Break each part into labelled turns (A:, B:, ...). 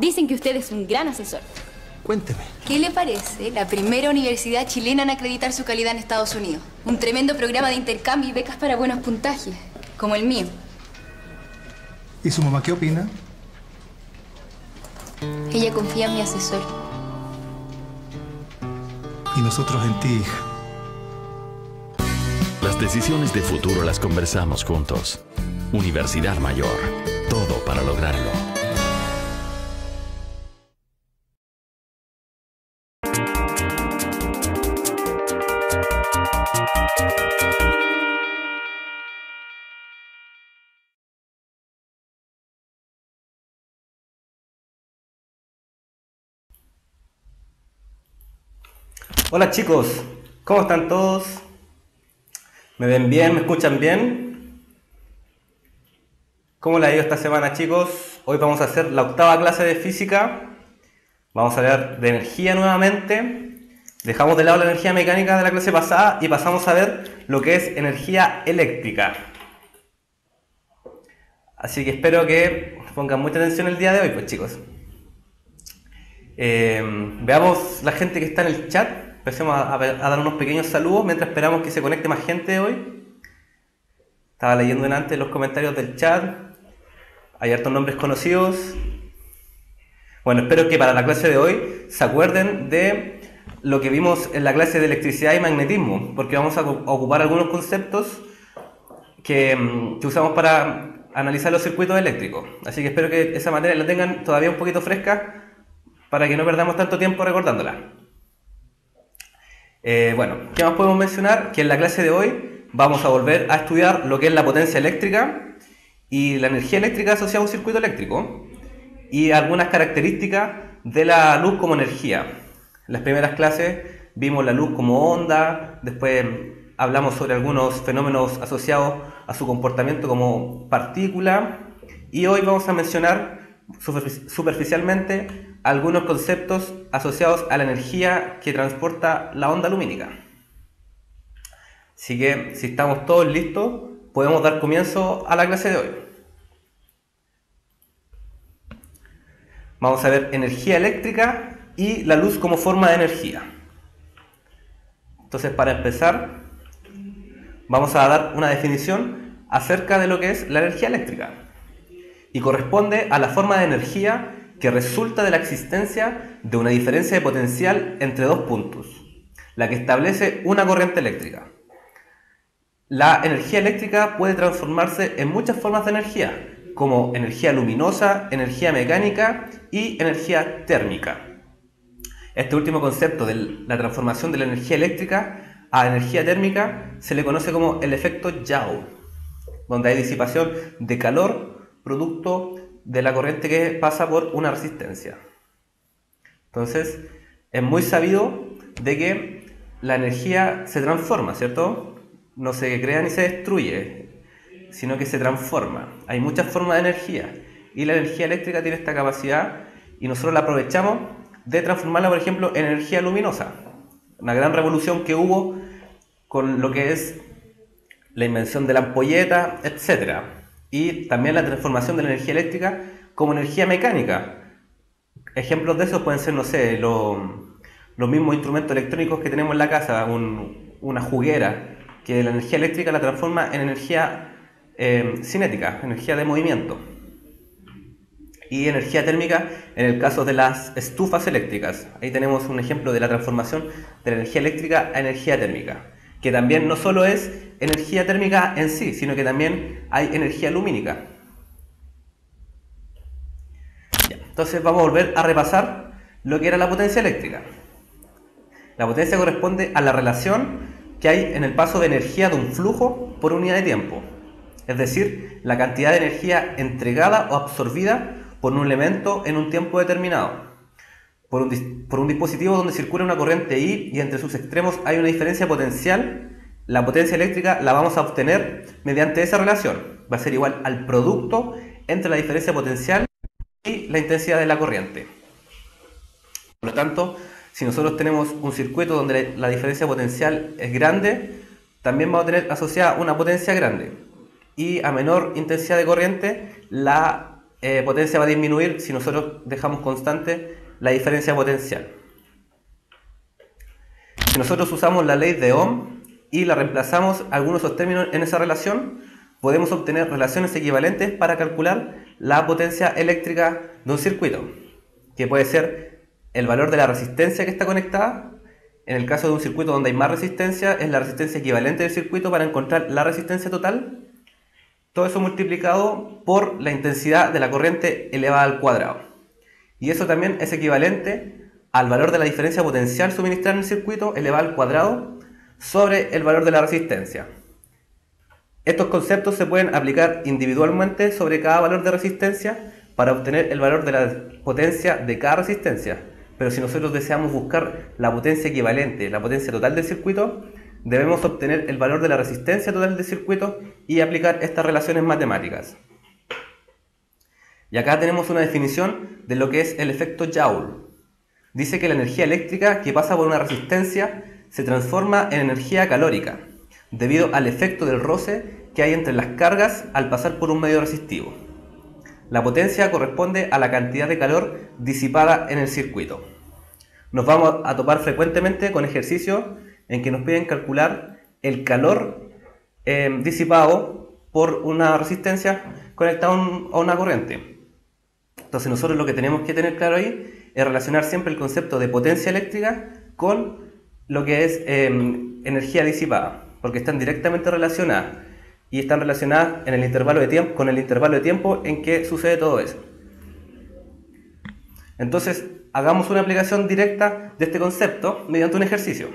A: Dicen que usted es un gran asesor.
B: Cuénteme.
C: ¿Qué le parece la primera universidad chilena en acreditar su calidad en Estados Unidos? Un tremendo programa de intercambio y becas para buenos puntajes, como el mío.
B: ¿Y su mamá qué opina?
C: Ella confía en mi asesor.
B: Y nosotros en ti, hija.
D: Las decisiones de futuro las conversamos juntos. Universidad Mayor. Todo para lograrlo.
E: Hola chicos, ¿cómo están todos? ¿Me ven bien? ¿Me escuchan bien? ¿Cómo les ha ido esta semana chicos? Hoy vamos a hacer la octava clase de física. Vamos a hablar de energía nuevamente. Dejamos de lado la energía mecánica de la clase pasada y pasamos a ver lo que es energía eléctrica. Así que espero que pongan mucha atención el día de hoy, pues chicos. Eh, veamos la gente que está en el chat. Empecemos a, a dar unos pequeños saludos mientras esperamos que se conecte más gente hoy. Estaba leyendo en antes los comentarios del chat. Hay hartos nombres conocidos. Bueno, espero que para la clase de hoy se acuerden de lo que vimos en la clase de electricidad y magnetismo, porque vamos a ocupar algunos conceptos que, mm, que usamos para analizar los circuitos eléctricos. Así que espero que esa materia la tengan todavía un poquito fresca para que no perdamos tanto tiempo recordándola. Eh, bueno, ¿qué más podemos mencionar? Que en la clase de hoy vamos a volver a estudiar lo que es la potencia eléctrica y la energía eléctrica asociada a un circuito eléctrico y algunas características de la luz como energía. En las primeras clases vimos la luz como onda, después hablamos sobre algunos fenómenos asociados a su comportamiento como partícula y hoy vamos a mencionar superficialmente algunos conceptos asociados a la energía que transporta la onda lumínica. Así que si estamos todos listos, podemos dar comienzo a la clase de hoy. Vamos a ver energía eléctrica y la luz como forma de energía. Entonces, para empezar, vamos a dar una definición acerca de lo que es la energía eléctrica. Y corresponde a la forma de energía que resulta de la existencia de una diferencia de potencial entre dos puntos, la que establece una corriente eléctrica. La energía eléctrica puede transformarse en muchas formas de energía, como energía luminosa, energía mecánica y energía térmica. Este último concepto de la transformación de la energía eléctrica a energía térmica se le conoce como el efecto Joule, donde hay disipación de calor producto de la corriente que pasa por una resistencia. Entonces, es muy sabido de que la energía se transforma, ¿cierto? No se crea ni se destruye, sino que se transforma. Hay muchas formas de energía y la energía eléctrica tiene esta capacidad y nosotros la aprovechamos de transformarla, por ejemplo, en energía luminosa. Una gran revolución que hubo con lo que es la invención de la ampolleta, etc. Y también la transformación de la energía eléctrica como energía mecánica. Ejemplos de eso pueden ser, no sé, lo, los mismos instrumentos electrónicos que tenemos en la casa, un, una juguera, que la energía eléctrica la transforma en energía eh, cinética, energía de movimiento. Y energía térmica en el caso de las estufas eléctricas. Ahí tenemos un ejemplo de la transformación de la energía eléctrica a energía térmica. Que también no solo es energía térmica en sí, sino que también hay energía lumínica. Entonces vamos a volver a repasar lo que era la potencia eléctrica. La potencia corresponde a la relación que hay en el paso de energía de un flujo por unidad de tiempo, es decir, la cantidad de energía entregada o absorbida por un elemento en un tiempo determinado. Por un, dispositivo donde circula una corriente I y entre sus extremos hay una diferencia potencial, la potencia eléctrica la vamos a obtener mediante esa relación. Va a ser igual al producto entre la diferencia potencial y la intensidad de la corriente. Por lo tanto, si nosotros tenemos un circuito donde la diferencia potencial es grande, también vamos a tener asociada una potencia grande. Y a menor intensidad de corriente, la eh, potencia va a disminuir si nosotros dejamos constante la diferencia potencial. Si nosotros usamos la ley de Ohm y la reemplazamos algunos de esos términos en esa relación, podemos obtener relaciones equivalentes para calcular la potencia eléctrica de un circuito, que puede ser el valor de la resistencia que está conectada. En el caso de un circuito donde hay más resistencia, es la resistencia equivalente del circuito para encontrar la resistencia total. Todo eso multiplicado por la intensidad de la corriente elevada al cuadrado. Y eso también es equivalente al valor de la diferencia potencial suministrada en el circuito elevado al cuadrado sobre el valor de la resistencia. Estos conceptos se pueden aplicar individualmente sobre cada valor de resistencia para obtener el valor de la potencia de cada resistencia. Pero si nosotros deseamos buscar la potencia equivalente, la potencia total del circuito, debemos obtener el valor de la resistencia total del circuito y aplicar estas relaciones matemáticas. Y acá tenemos una definición de lo que es el efecto Joule. Dice que la energía eléctrica que pasa por una resistencia se transforma en energía calórica, debido al efecto del roce que hay entre las cargas al pasar por un medio resistivo. La potencia corresponde a la cantidad de calor disipada en el circuito. Nos vamos a topar frecuentemente con ejercicios en que nos piden calcular el calor eh, disipado por una resistencia conectada a una corriente. Entonces nosotros lo que tenemos que tener claro ahí es relacionar siempre el concepto de potencia eléctrica con lo que es em, energía disipada, porque están directamente relacionadas y están relacionadas en el intervalo de tiempo, con el intervalo de tiempo en que sucede todo eso. Entonces, hagamos una aplicación directa de este concepto mediante un ejercicio.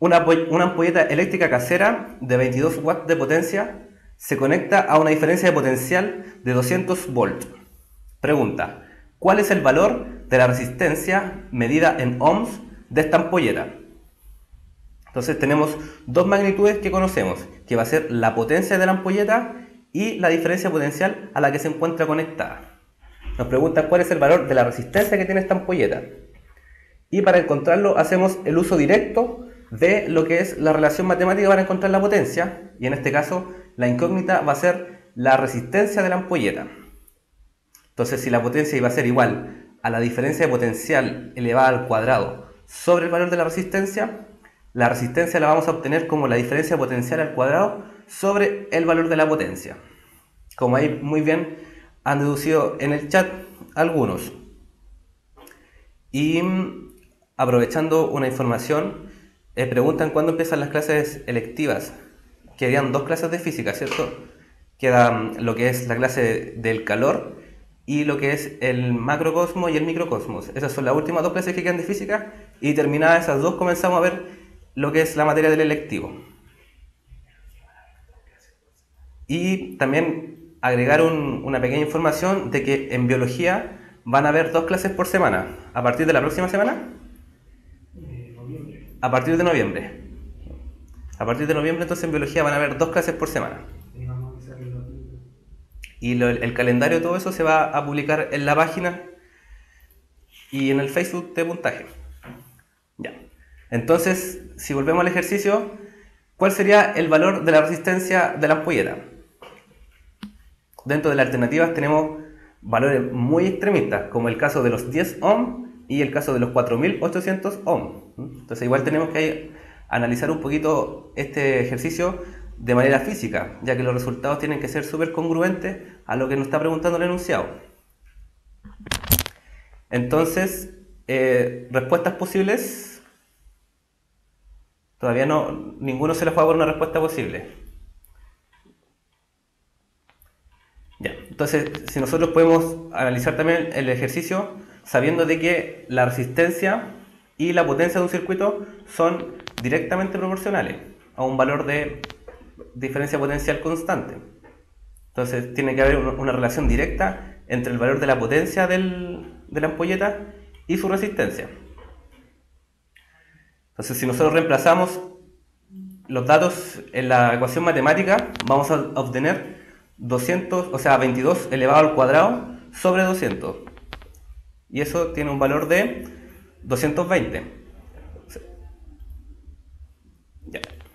E: Una, una ampolleta eléctrica casera de 22 watts de potencia se conecta a una diferencia de potencial de 200 volts. Pregunta, ¿cuál es el valor de la resistencia medida en ohms de esta ampolleta. Entonces tenemos dos magnitudes que conocemos, que va a ser la potencia de la ampolleta y la diferencia potencial a la que se encuentra conectada. Nos preguntan cuál es el valor de la resistencia que tiene esta ampolleta. Y para encontrarlo hacemos el uso directo de lo que es la relación matemática para encontrar la potencia. Y en este caso la incógnita va a ser la resistencia de la ampolleta. Entonces si la potencia iba a ser igual a la diferencia de potencial elevada al cuadrado sobre el valor de la resistencia, la resistencia la vamos a obtener como la diferencia potencial al cuadrado sobre el valor de la potencia. Como ahí muy bien han deducido en el chat algunos. Y aprovechando una información, eh, preguntan cuándo empiezan las clases electivas. Quedan dos clases de física, ¿cierto? Queda mm, lo que es la clase del calor y lo que es el macrocosmos y el microcosmos. Esas son las últimas dos clases que quedan de física y terminadas esas dos comenzamos a ver lo que es la materia del electivo. Y también agregar una pequeña información de que en biología van a haber dos clases por semana. ¿A partir de la próxima semana? A partir de noviembre. A partir de noviembre entonces en biología van a haber dos clases por semana. Y el calendario todo eso se va a publicar en la página y en el Facebook de puntaje. Ya. Entonces, si volvemos al ejercicio, ¿cuál sería el valor de la resistencia de la ampolleta? Dentro de las alternativas tenemos valores muy extremistas, como el caso de los 10 ohm y el caso de los 4800 ohm. Entonces, igual tenemos que analizar un poquito este ejercicio de manera física, ya que los resultados tienen que ser súper congruentes a lo que nos está preguntando el enunciado. Entonces, eh, respuestas posibles. Todavía no, ninguno se le juega por una respuesta posible. Ya, entonces, si nosotros podemos analizar también el ejercicio sabiendo de que la resistencia y la potencia de un circuito son directamente proporcionales a un valor de diferencia potencial constante. Entonces tiene que haber una relación directa entre el valor de la potencia de la ampolleta y su resistencia. Entonces si nosotros reemplazamos los datos en la ecuación matemática, vamos a obtener 200, o sea, 22 elevado al cuadrado sobre 200. Y eso tiene un valor de 220.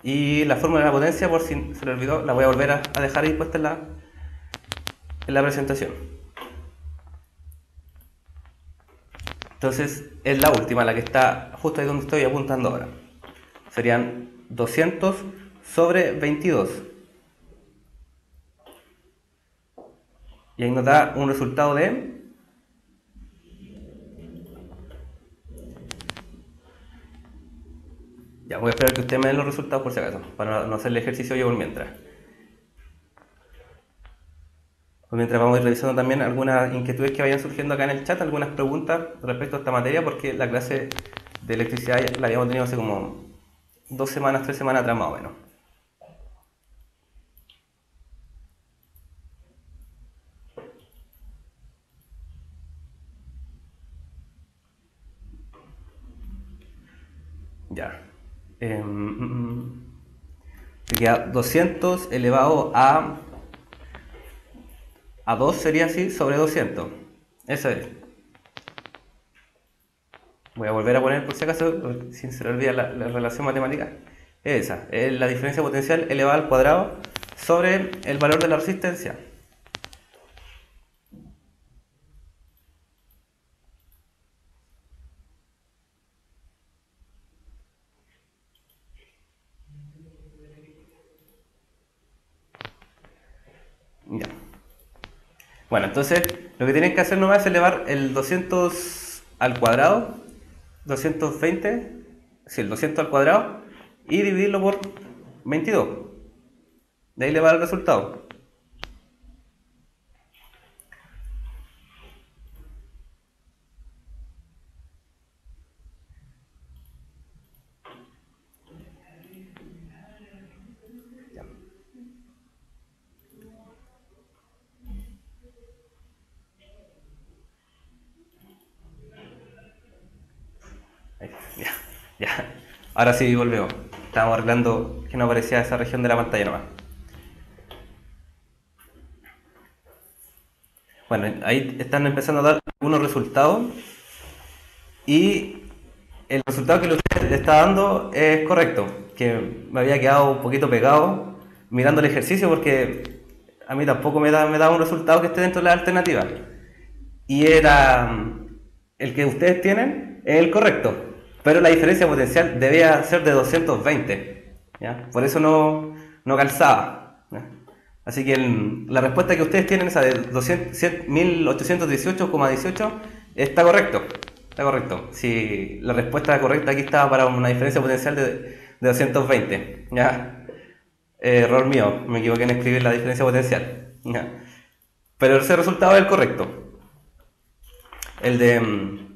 E: Y la fórmula de la potencia, por si se le olvidó, la voy a volver a, dejar ahí puesta en la, en la presentación. Entonces, es la última, la que está justo ahí donde estoy apuntando ahora. Serían 200 sobre 22. Y ahí nos da un resultado de Ya, voy a esperar que ustedes me den los resultados por si acaso, para no hacer el ejercicio yo por mientras. Pues mientras vamos a ir revisando también algunas inquietudes que vayan surgiendo acá en el chat, algunas preguntas respecto a esta materia, porque la clase de electricidad la habíamos tenido hace como dos semanas, tres semanas atrás más o menos. Ya. Eh, queda 200 elevado a, a 2 sería así sobre 200. Eso es. Voy a volver a poner por si acaso, sin se olvida la, la relación matemática. Esa, es la diferencia potencial elevada al cuadrado sobre el valor de la resistencia. Bueno, entonces lo que tienen que hacer nomás es elevar el 200 al cuadrado, 220, sí, el 200 al cuadrado, y dividirlo por 22. De ahí le va el resultado. Ya, ahora sí volvemos. Estábamos arreglando que no aparecía esa región de la pantalla nomás. Bueno, ahí están empezando a dar algunos resultados y el resultado que usted le está dando es correcto, que me había quedado un poquito pegado mirando el ejercicio porque a mí tampoco me da, me da un resultado que esté dentro de la alternativa. Y era el que ustedes tienen es el correcto pero la diferencia potencial debía ser de 220. ¿ya? Por eso no, no calzaba. Así que la respuesta que ustedes tienen, esa de 1818,18, está correcto. Está correcto. Si la respuesta correcta aquí estaba para una diferencia potencial de, de 220. ¿ya? error mío, me equivoqué en escribir la diferencia potencial. Pero ese resultado es el correcto. El de mm,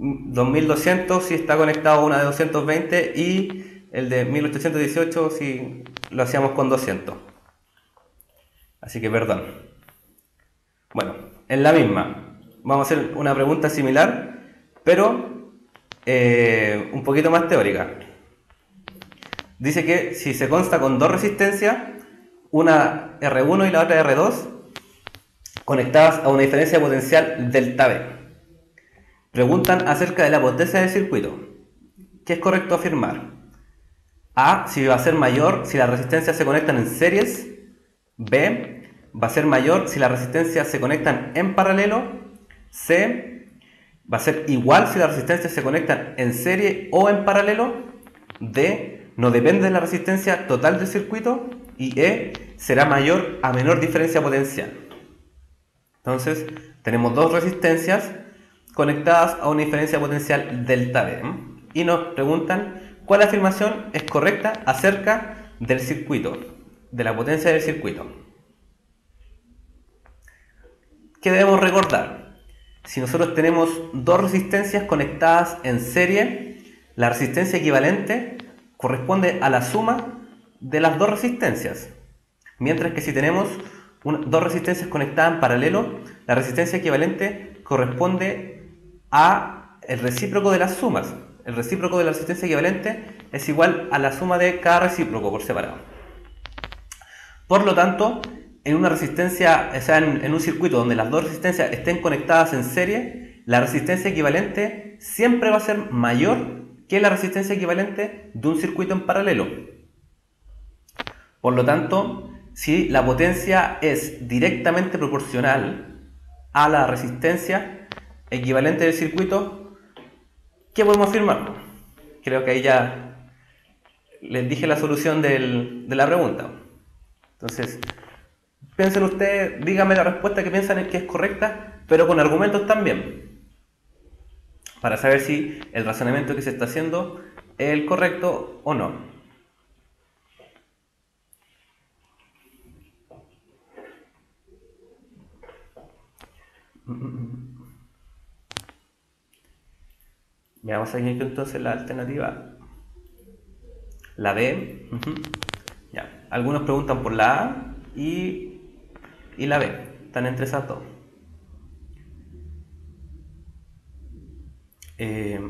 E: 2200 si está conectado a una de 220 y el de 1818 si lo hacíamos con 200. Así que perdón. Bueno, en la misma. Vamos a hacer una pregunta similar, pero eh, un poquito más teórica. Dice que si se consta con dos resistencias, una R1 y la otra R2, conectadas a una diferencia potencial delta V. Preguntan acerca de la potencia del circuito. ¿Qué es correcto afirmar? A, si va a ser mayor si las resistencias se conectan en series. B, va a ser mayor si las resistencias se conectan en paralelo. C, va a ser igual si las resistencias se conectan en serie o en paralelo. D, no depende de la resistencia total del circuito. Y E, será mayor a menor diferencia potencial. Entonces, tenemos dos resistencias conectadas a una diferencia potencial delta V. Y nos preguntan cuál afirmación es correcta acerca del circuito, de la potencia del circuito. ¿Qué debemos recordar? Si nosotros tenemos dos resistencias conectadas en serie, la resistencia equivalente corresponde a la suma de las dos resistencias. Mientras que si tenemos dos resistencias conectadas en paralelo, la resistencia equivalente corresponde a el recíproco de las sumas. El recíproco de la resistencia equivalente es igual a la suma de cada recíproco por separado. Por lo tanto, en una resistencia, sea, en, un circuito donde las dos resistencias estén conectadas en serie, la resistencia equivalente siempre va a ser mayor que la resistencia equivalente de un circuito en paralelo. Por lo tanto, si la potencia es directamente proporcional a la resistencia equivalente del circuito, ¿qué podemos afirmar? Creo que ahí ya les dije la solución del- de la pregunta. Entonces, piensen ustedes, díganme la respuesta que piensan que es correcta, pero con argumentos también, para saber si el razonamiento que se está haciendo es el correcto o no. Ya vamos a seguir con entonces la alternativa. La B. Ya. Algunos preguntan por la A y, y la B. Están entre esas dos. Eh.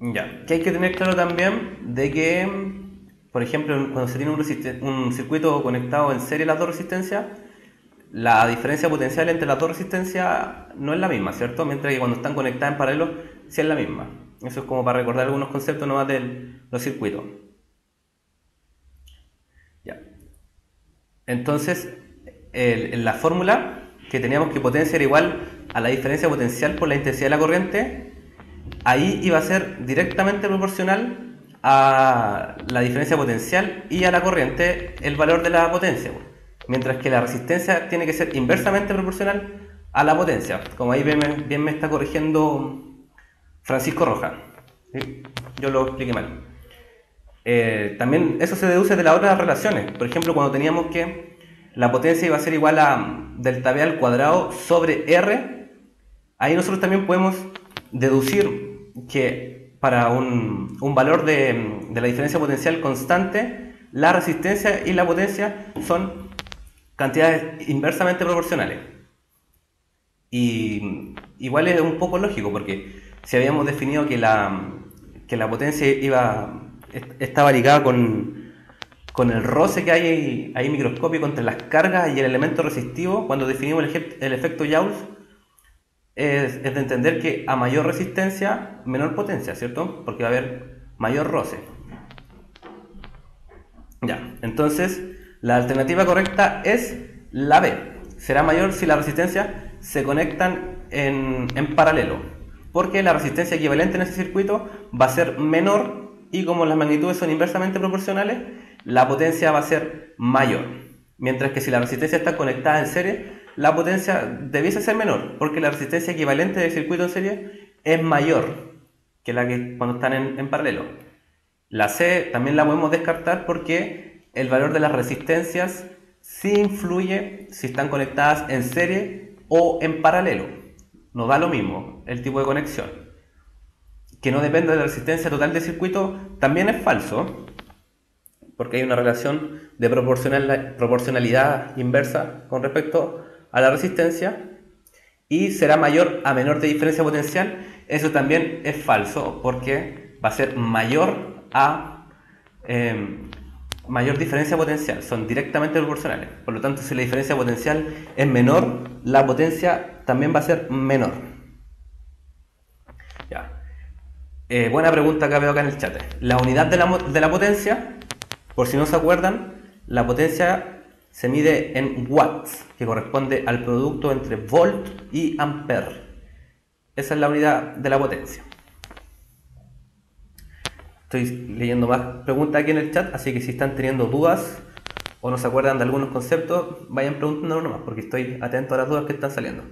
E: Ya. Que hay que tener claro también de que, por ejemplo, cuando se tiene un, un circuito conectado en serie las dos resistencias, la diferencia potencial entre las dos resistencias no es la misma, ¿cierto? Mientras que cuando están conectadas en paralelo, sí es la misma. Eso es como para recordar algunos conceptos nomás de los circuitos. Ya. Entonces, en la fórmula que teníamos que potencia era igual a la diferencia potencial por la intensidad de la corriente, ahí iba a ser directamente proporcional a la diferencia potencial y a la corriente el valor de la potencia. Mientras que la resistencia tiene que ser inversamente proporcional a la potencia. Como ahí bien me, está corrigiendo Francisco Roja. Yo lo expliqué mal. Eh, también eso se deduce de las otras relaciones. Por ejemplo, cuando teníamos que la potencia iba a ser igual a delta V al cuadrado sobre R, ahí nosotros también podemos deducir que para un, un valor de, de la diferencia potencial constante, la resistencia y la potencia son cantidades inversamente proporcionales. Y igual es un poco lógico, porque si habíamos definido que la, que la potencia iba, est- estaba ligada con, con el roce que hay ahí, microscópico entre las cargas y el elemento resistivo, cuando definimos el, el efecto Joule, es, es de entender que a mayor resistencia, menor potencia, ¿cierto? Porque va a haber mayor roce. Ya, entonces la alternativa correcta es la B. Será mayor si las resistencias se conectan en, en paralelo, porque la resistencia equivalente en ese circuito va a ser menor y como las magnitudes son inversamente proporcionales, la potencia va a ser mayor. Mientras que si la resistencia está conectada en serie, la potencia debiese ser menor, porque la resistencia equivalente del circuito en serie es mayor que la que cuando están en, en paralelo. La C también la podemos descartar porque el valor de las resistencias sí influye si están conectadas en serie o en paralelo. Nos da lo mismo el tipo de conexión. Que no depende de la resistencia total del circuito también es falso, porque hay una relación de proporcional- proporcionalidad inversa con respecto a la resistencia y será mayor a menor de diferencia potencial. Eso también es falso porque va a ser mayor a eh, mayor diferencia potencial. Son directamente proporcionales. Por lo tanto, si la diferencia potencial es menor, la potencia también va a ser menor. Ya. Eh, buena pregunta que veo acá en el chat. La unidad de la, de la potencia, por si no se acuerdan, la potencia se mide en watts, que corresponde al producto entre volt y ampere. Esa es la unidad de la potencia. Estoy leyendo más preguntas aquí en el chat, así que si están teniendo dudas o no se acuerdan de algunos conceptos, vayan preguntando nomás, porque estoy atento a las dudas que están saliendo.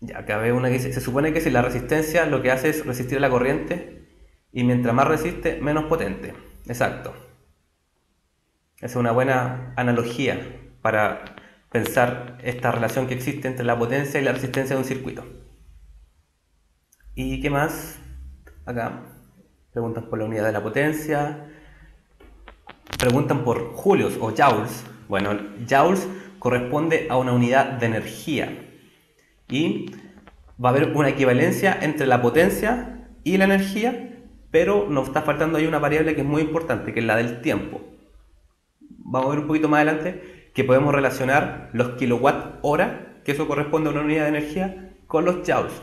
E: Ya, acá veo una que dice, se supone que si la resistencia lo que hace es resistir la corriente y mientras más resiste, menos potente. Exacto. Es una buena analogía para pensar esta relación que existe entre la potencia y la resistencia de un circuito. ¿Y qué más? Acá preguntan por la unidad de la potencia. Preguntan por julios o joules. Bueno, joules corresponde a una unidad de energía. Y va a haber una equivalencia entre la potencia y la energía, pero nos está faltando ahí una variable que es muy importante, que es la del tiempo. Vamos a ver un poquito más adelante que podemos relacionar los kilowatt hora, que eso corresponde a una unidad de energía, con los joules.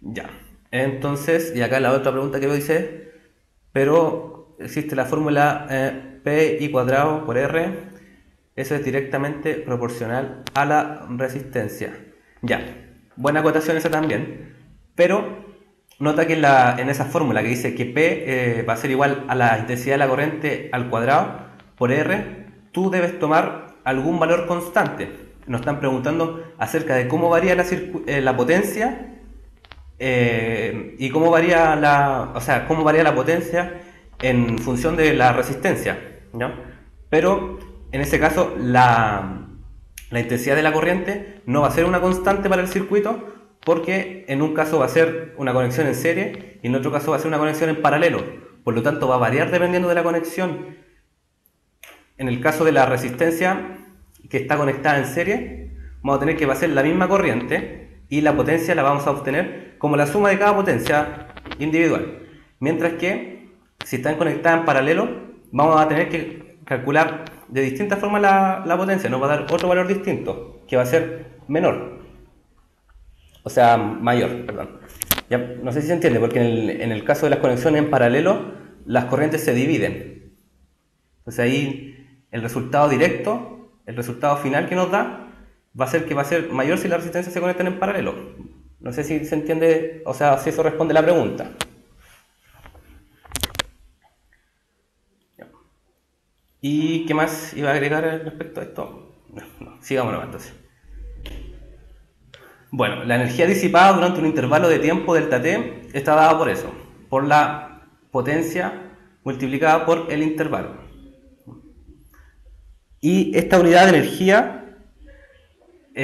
E: Ya. Entonces, y acá la otra pregunta que veo dice, pero existe la fórmula eh, P I cuadrado por R, eso es directamente proporcional a la resistencia. Ya, buena acotación esa también, pero nota que en, esa fórmula que dice que P eh, va a ser igual a la intensidad de la corriente al cuadrado por R, tú debes tomar algún valor constante. Nos están preguntando acerca de cómo varía la, eh, la potencia eh, y cómo varía la, o sea, cómo varía la potencia en función de la resistencia. Pero en ese caso la, la intensidad de la corriente no va a ser una constante para el circuito porque en un caso va a ser una conexión en serie y en otro caso va a ser una conexión en paralelo. Por lo tanto va a variar dependiendo de la conexión. En el caso de la resistencia que está conectada en serie, vamos a tener que va a ser la misma corriente y la potencia la vamos a obtener como la suma de cada potencia individual. Mientras que si están conectadas en paralelo, vamos a tener que calcular de distintas formas la, la potencia, nos va a dar otro valor distinto, que va a ser menor. O sea, mayor, perdón. Ya, no sé si se entiende, porque en el, en el caso de las conexiones en paralelo, las corrientes se dividen. Entonces ahí el resultado directo, el resultado final que nos da, va a ser que va a ser mayor si las resistencias se conectan en paralelo. No sé si se entiende, o sea, si eso responde a la pregunta. ¿Y qué más iba a agregar respecto a esto? No, no, sigámonos entonces. Bueno, la energía disipada durante un intervalo de tiempo delta t está dada por eso, por la potencia multiplicada por el intervalo. Y esta unidad de energía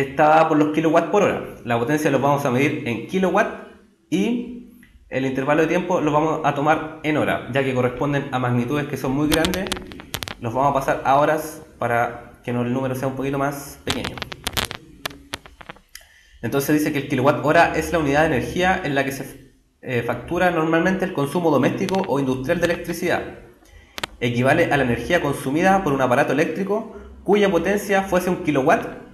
E: está por los kilowatts por hora. La potencia lo vamos a medir en kilowatts y el intervalo de tiempo lo vamos a tomar en hora, ya que corresponden a magnitudes que son muy grandes. Los vamos a pasar a horas para que el número sea un poquito más pequeño. Entonces dice que el kilowatt hora es la unidad de energía en la que se eh, factura normalmente el consumo doméstico o industrial de electricidad. Equivale a la energía consumida por un aparato eléctrico cuya potencia fuese un kilowatt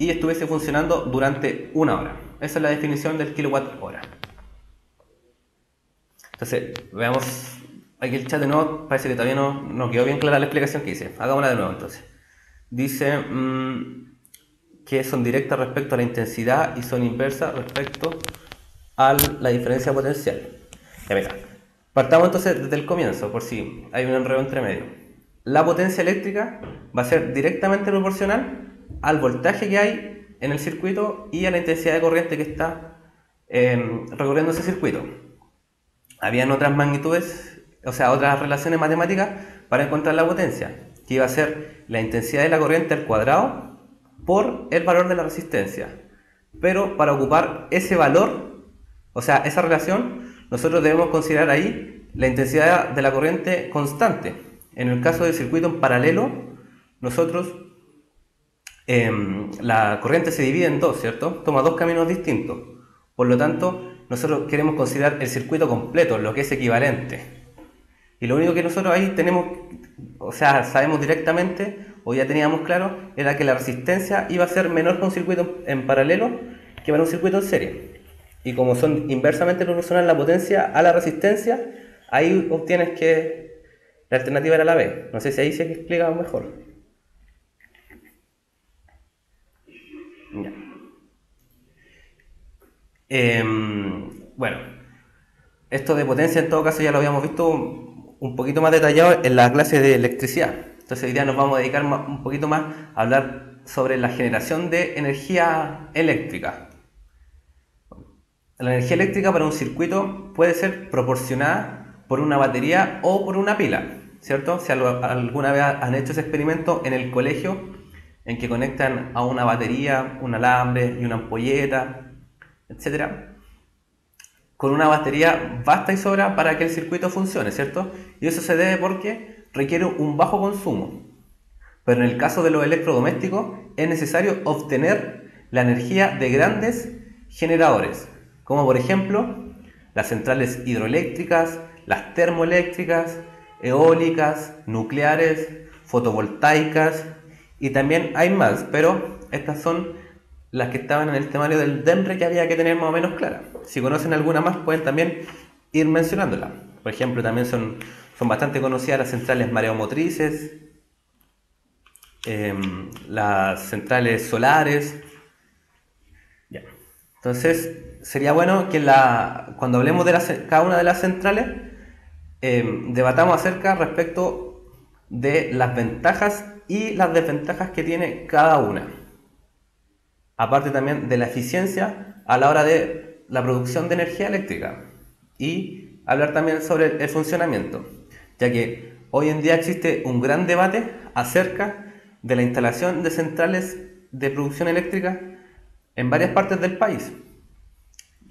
E: y estuviese funcionando durante una hora. Esa es la definición del kilowatt hora. Entonces, veamos aquí el chat de nuevo, parece que todavía no, no quedó bien clara la explicación que hice. Hagámosla de nuevo entonces. Dice... Mmm, que son directas respecto a la intensidad y son inversas respecto a la diferencia potencial. Ya mira, partamos entonces desde el comienzo, por si hay un enredo entre medio. La potencia eléctrica va a ser directamente proporcional al voltaje que hay en el circuito y a la intensidad de corriente que está em, recorriendo ese circuito. Habían otras magnitudes, o sea, otras relaciones matemáticas para encontrar la potencia, que iba a ser la intensidad de la corriente al cuadrado por el valor de la resistencia. Pero para ocupar ese valor, o sea, esa relación, nosotros debemos considerar ahí la intensidad de la corriente constante. En el caso del circuito en paralelo, nosotros, em, la corriente se divide en dos, ¿cierto? Toma dos caminos distintos. Por lo tanto, nosotros queremos considerar el circuito completo, lo que es equivalente. Y lo único que nosotros ahí tenemos, o sea, sabemos directamente o ya teníamos claro, era que la resistencia iba a ser menor para un circuito en paralelo que para un circuito en serie. Y como son inversamente proporcionales la potencia a la resistencia, ahí obtienes que la alternativa era la B. No sé si ahí se explica mejor. Em, bueno, esto de potencia en todo caso ya lo habíamos visto un poquito más detallado en la clase de electricidad. Entonces hoy día nos vamos a dedicar un poquito más a hablar sobre la generación de energía eléctrica. La energía eléctrica para un circuito puede ser proporcionada por una batería o por una pila, ¿cierto? Si alguna vez han hecho ese experimento en el colegio, en que conectan a una batería, un alambre y una ampolleta, etc. Con una batería basta y sobra para que el circuito funcione, ¿cierto? Y eso se debe porque requiere un bajo consumo, pero en el caso de los electrodomésticos es necesario obtener la energía de grandes generadores, como por ejemplo las centrales hidroeléctricas, las termoeléctricas, eólicas, nucleares, fotovoltaicas y también hay más, pero estas son las que estaban en el temario del DEMRE que había que tener más o menos clara. Si conocen alguna más, pueden también ir mencionándola. Por ejemplo, también son, son bastante conocidas las centrales mareomotrices, em, las centrales solares. Entonces, sería bueno que la, cuando hablemos de cada una de las centrales, em, debatamos acerca respecto de las ventajas y las desventajas que tiene cada una. Aparte también de la eficiencia a la hora de la producción de energía eléctrica. Y hablar también sobre el funcionamiento, ya que hoy en día existe un gran debate acerca de la instalación de centrales de producción eléctrica en varias partes del país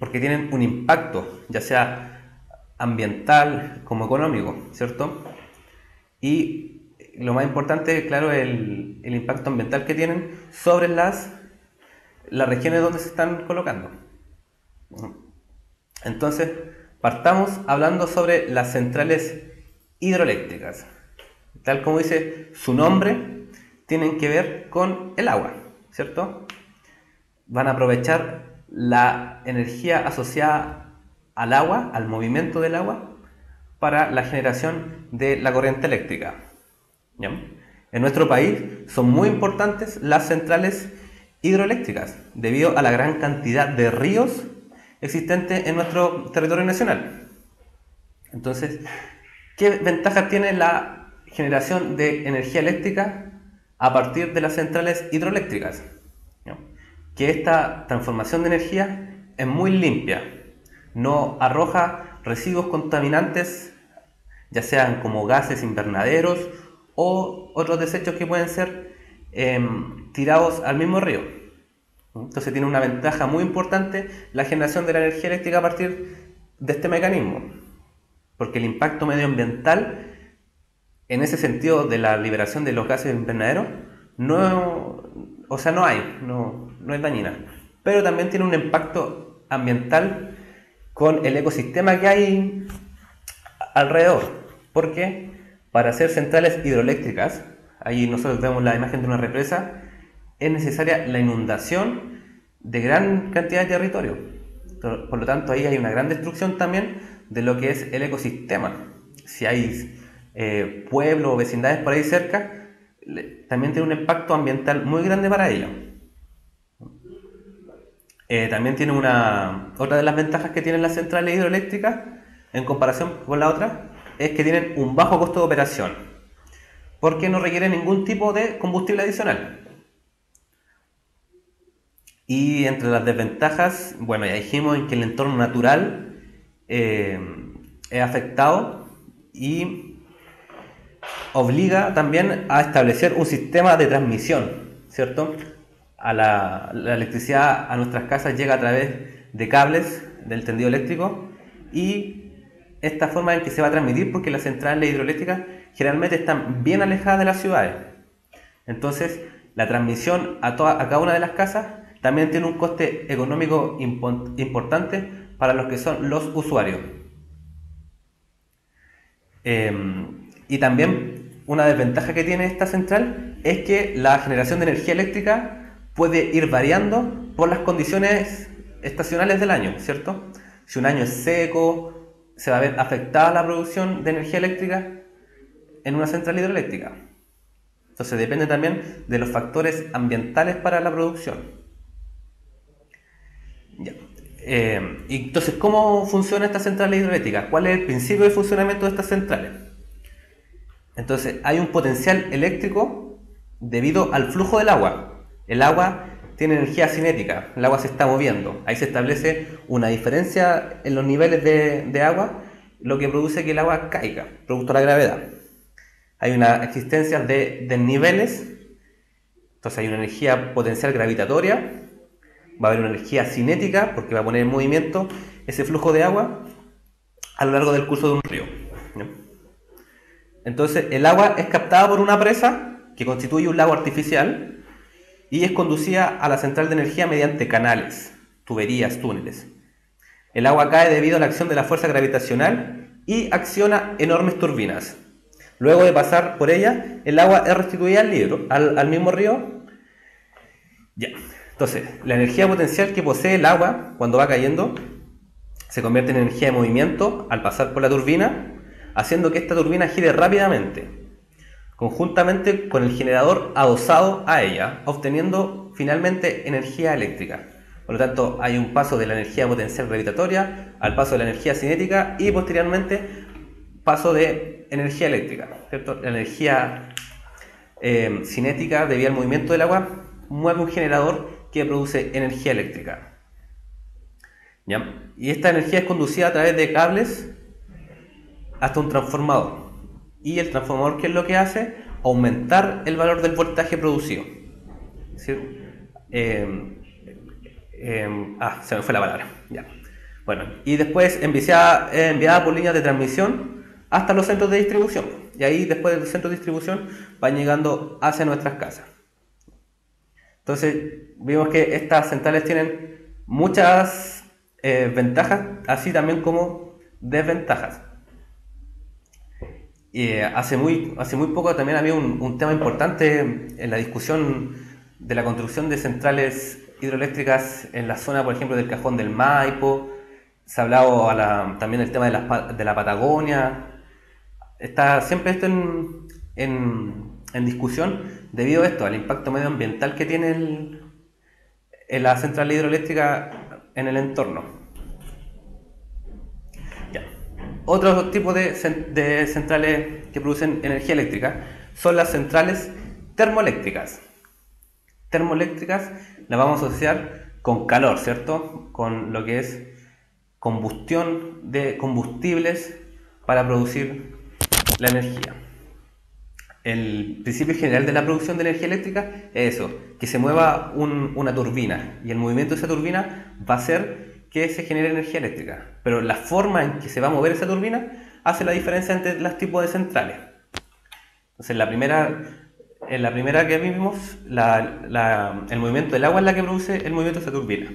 E: porque tienen un impacto, ya sea ambiental como económico, ¿cierto? Y lo más importante, claro, el, el impacto ambiental que tienen sobre las, las regiones donde se están colocando. Entonces, partamos hablando sobre las centrales hidroeléctricas. Tal como dice su nombre, tienen que ver con el agua, ¿cierto? Van a aprovechar la energía asociada al agua, al movimiento del agua, para la generación de la corriente eléctrica. En nuestro país son muy importantes las centrales hidroeléctricas, debido a la gran cantidad de ríos existentes en nuestro territorio nacional. Entonces, ¿qué ventajas tiene la generación de energía eléctrica a partir de las centrales hidroeléctricas? que esta transformación de energía es muy limpia, no arroja residuos contaminantes, ya sean como gases invernaderos o otros desechos que pueden ser em, tirados al mismo río. Entonces tiene una ventaja muy importante la generación de la energía eléctrica a partir de este mecanismo, porque el impacto medioambiental en ese sentido de la liberación de los gases invernaderos no, o sea, no hay, no, no es dañina. Pero también tiene un impacto ambiental con el ecosistema que hay alrededor. Porque para hacer centrales hidroeléctricas, ahí nosotros vemos la imagen de una represa, es necesaria la inundación de gran cantidad de territorio. Por lo tanto, ahí hay una gran destrucción también de lo que es el ecosistema. Si hay eh, pueblos o vecindades por ahí cerca, también tiene un impacto ambiental muy grande para ellos. Eh, también tiene una. Otra de las ventajas que tienen las centrales hidroeléctricas, en comparación con la otra, es que tienen un bajo costo de operación, porque no requieren ningún tipo de combustible adicional. Y entre las desventajas, bueno, ya dijimos en que el entorno natural eh, es afectado y obliga también a establecer un sistema de transmisión, ¿cierto? A la, electricidad a nuestras casas llega a través de cables del tendido eléctrico y esta forma en que se va a transmitir porque las centrales hidroeléctricas generalmente están bien alejadas de las ciudades. Entonces, la transmisión a, toda, a cada una de las casas también tiene un coste económico importante para los que son los usuarios. Em, y también una desventaja que tiene esta central es que la generación de energía eléctrica puede ir variando por las condiciones estacionales del año, ¿cierto? Si un año es seco, se va a ver afectada la producción de energía eléctrica en una central hidroeléctrica. Entonces depende también de los factores ambientales para la producción. Eh, entonces, ¿cómo funciona esta central hidroeléctrica? ¿Cuál es el principio de funcionamiento de estas centrales? Entonces hay un potencial eléctrico debido al flujo del agua. El agua tiene energía cinética, el agua se está moviendo. Ahí se establece una diferencia en los niveles de, agua, lo que produce que el agua caiga, producto de la gravedad. Hay una existencia de desniveles, entonces hay una energía potencial gravitatoria, va a haber una energía cinética, porque va a poner en movimiento ese flujo de agua a lo largo del curso de un río. Entonces, el agua es captada por una presa que constituye un lago artificial y es conducida a la central de energía mediante canales, tuberías, túneles. El agua cae debido a la acción de la fuerza gravitacional y acciona enormes turbinas. Luego de pasar por ella, el agua es restituida al, libro, al, mismo río. Ya. Entonces, la energía potencial que posee el agua cuando va cayendo se convierte en energía de movimiento al pasar por la turbina, haciendo que esta turbina gire rápidamente, conjuntamente con el generador adosado a ella, obteniendo finalmente energía eléctrica. Por lo tanto, hay un paso de la energía potencial gravitatoria al paso de la energía cinética y posteriormente paso de energía eléctrica. La energía eh, cinética, debido al movimiento del agua, mueve un generador que produce energía eléctrica. Y esta energía es conducida a través de cables hasta un transformador. Y el transformador, ¿qué es lo que hace? Aumentar el valor del voltaje producido. Eh, eh, ah, se me fue la palabra. Ya. Bueno, y después enviada, enviada por líneas de transmisión hasta los centros de distribución. Y ahí, después de los centros de distribución, van llegando hacia nuestras casas. Entonces, vimos que estas centrales tienen muchas eh, ventajas, así también como desventajas. Eh, hace, muy, hace muy poco también había un, tema importante en la discusión de la construcción de centrales hidroeléctricas en la zona, por ejemplo, del Cajón del Maipo. Se ha hablado también del tema de la, de la Patagonia. Está siempre esto en, en, discusión debido a esto, al impacto medioambiental que tiene la central hidroeléctrica en el entorno. Otro tipo de, de, centrales que producen energía eléctrica son las centrales termoeléctricas. Termoeléctricas las vamos a asociar con calor, ¿cierto? Con lo que es combustión de combustibles para producir la energía. El principio general de la producción de energía eléctrica es eso, que se mueva una turbina y el movimiento de esa turbina va a ser que se genere energía eléctrica. Pero la forma en que se va a mover esa turbina hace la diferencia entre los tipos de centrales. Entonces, la primera, en la primera que vimos, el movimiento del agua es la que produce el movimiento de esa turbina.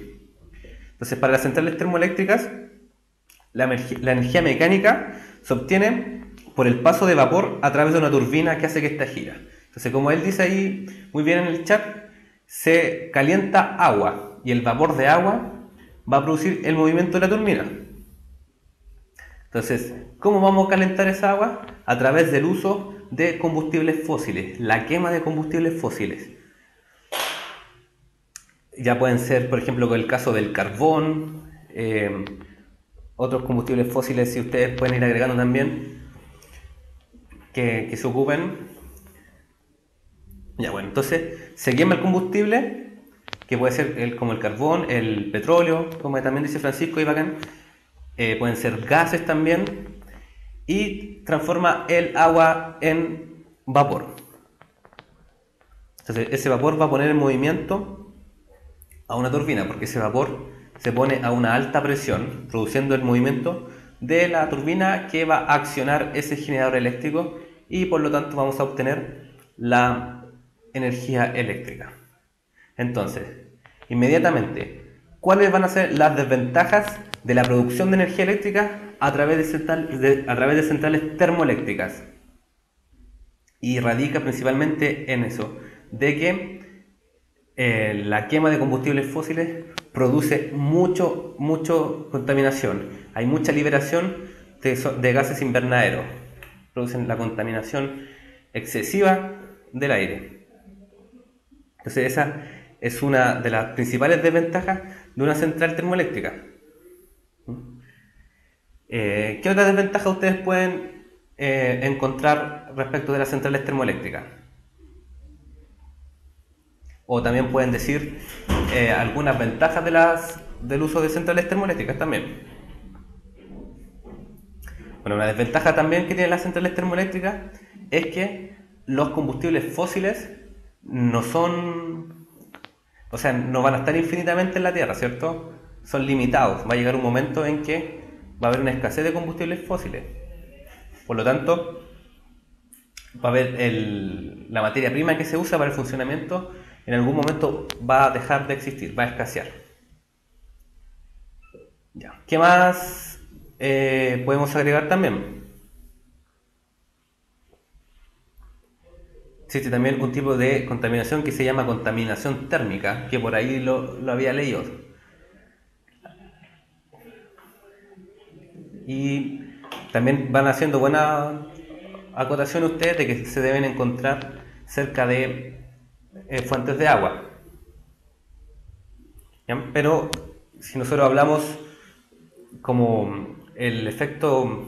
E: Entonces, para las centrales termoeléctricas, la energía mecánica se obtiene por el paso de vapor a través de una turbina que hace que esta gira. Entonces, como él dice ahí muy bien en el chat, se calienta agua y el vapor de agua va a producir el movimiento de la turbina. Entonces, ¿cómo vamos a calentar esa agua? A través del uso de combustibles fósiles, la quema de combustibles fósiles. Ya pueden ser, por ejemplo, con el caso del carbón, eh, otros combustibles fósiles, si ustedes pueden ir agregando también, que, se ocupen. Ya bueno, entonces se quema el combustible, que puede ser el, como el carbón, el petróleo, como también dice Francisco y bacán, eh, pueden ser gases también, y transforma el agua en vapor. Entonces ese vapor va a poner en movimiento a una turbina, porque ese vapor se pone a una alta presión, produciendo el movimiento de la turbina que va a accionar ese generador eléctrico y por lo tanto vamos a obtener la energía eléctrica. Entonces, inmediatamente, ¿cuáles van a ser las desventajas de la producción de energía eléctrica a través de, de centrales termoeléctricas? Y radica principalmente en eso, de que eh, la quema de combustibles fósiles produce mucho, mucho contaminación. Hay mucha liberación de gases invernaderos producen la contaminación excesiva del aire. Entonces esa es una de las principales desventajas de una central termoeléctrica. Eh, ¿Qué otras desventajas ustedes pueden eh, encontrar respecto de las centrales termoeléctricas? O también pueden decir eh, algunas ventajas del uso de centrales termoeléctricas también. Bueno, una desventaja también que tienen las centrales termoeléctricas es que los combustibles fósiles no son, o sea, no van a estar infinitamente en la Tierra, ¿cierto? Son limitados. Va a llegar un momento en que va a haber una escasez de combustibles fósiles. Por lo tanto, va a haber la materia prima que se usa para el funcionamiento, en algún momento va a dejar de existir, va a escasear. ¿Qué más eh, podemos agregar también. existe también un tipo de contaminación que se llama contaminación térmica, que por ahí lo, lo había leído. Y también van haciendo buena acotación ustedes de que se deben encontrar cerca de eh, fuentes de agua. Pero si nosotros hablamos como el efecto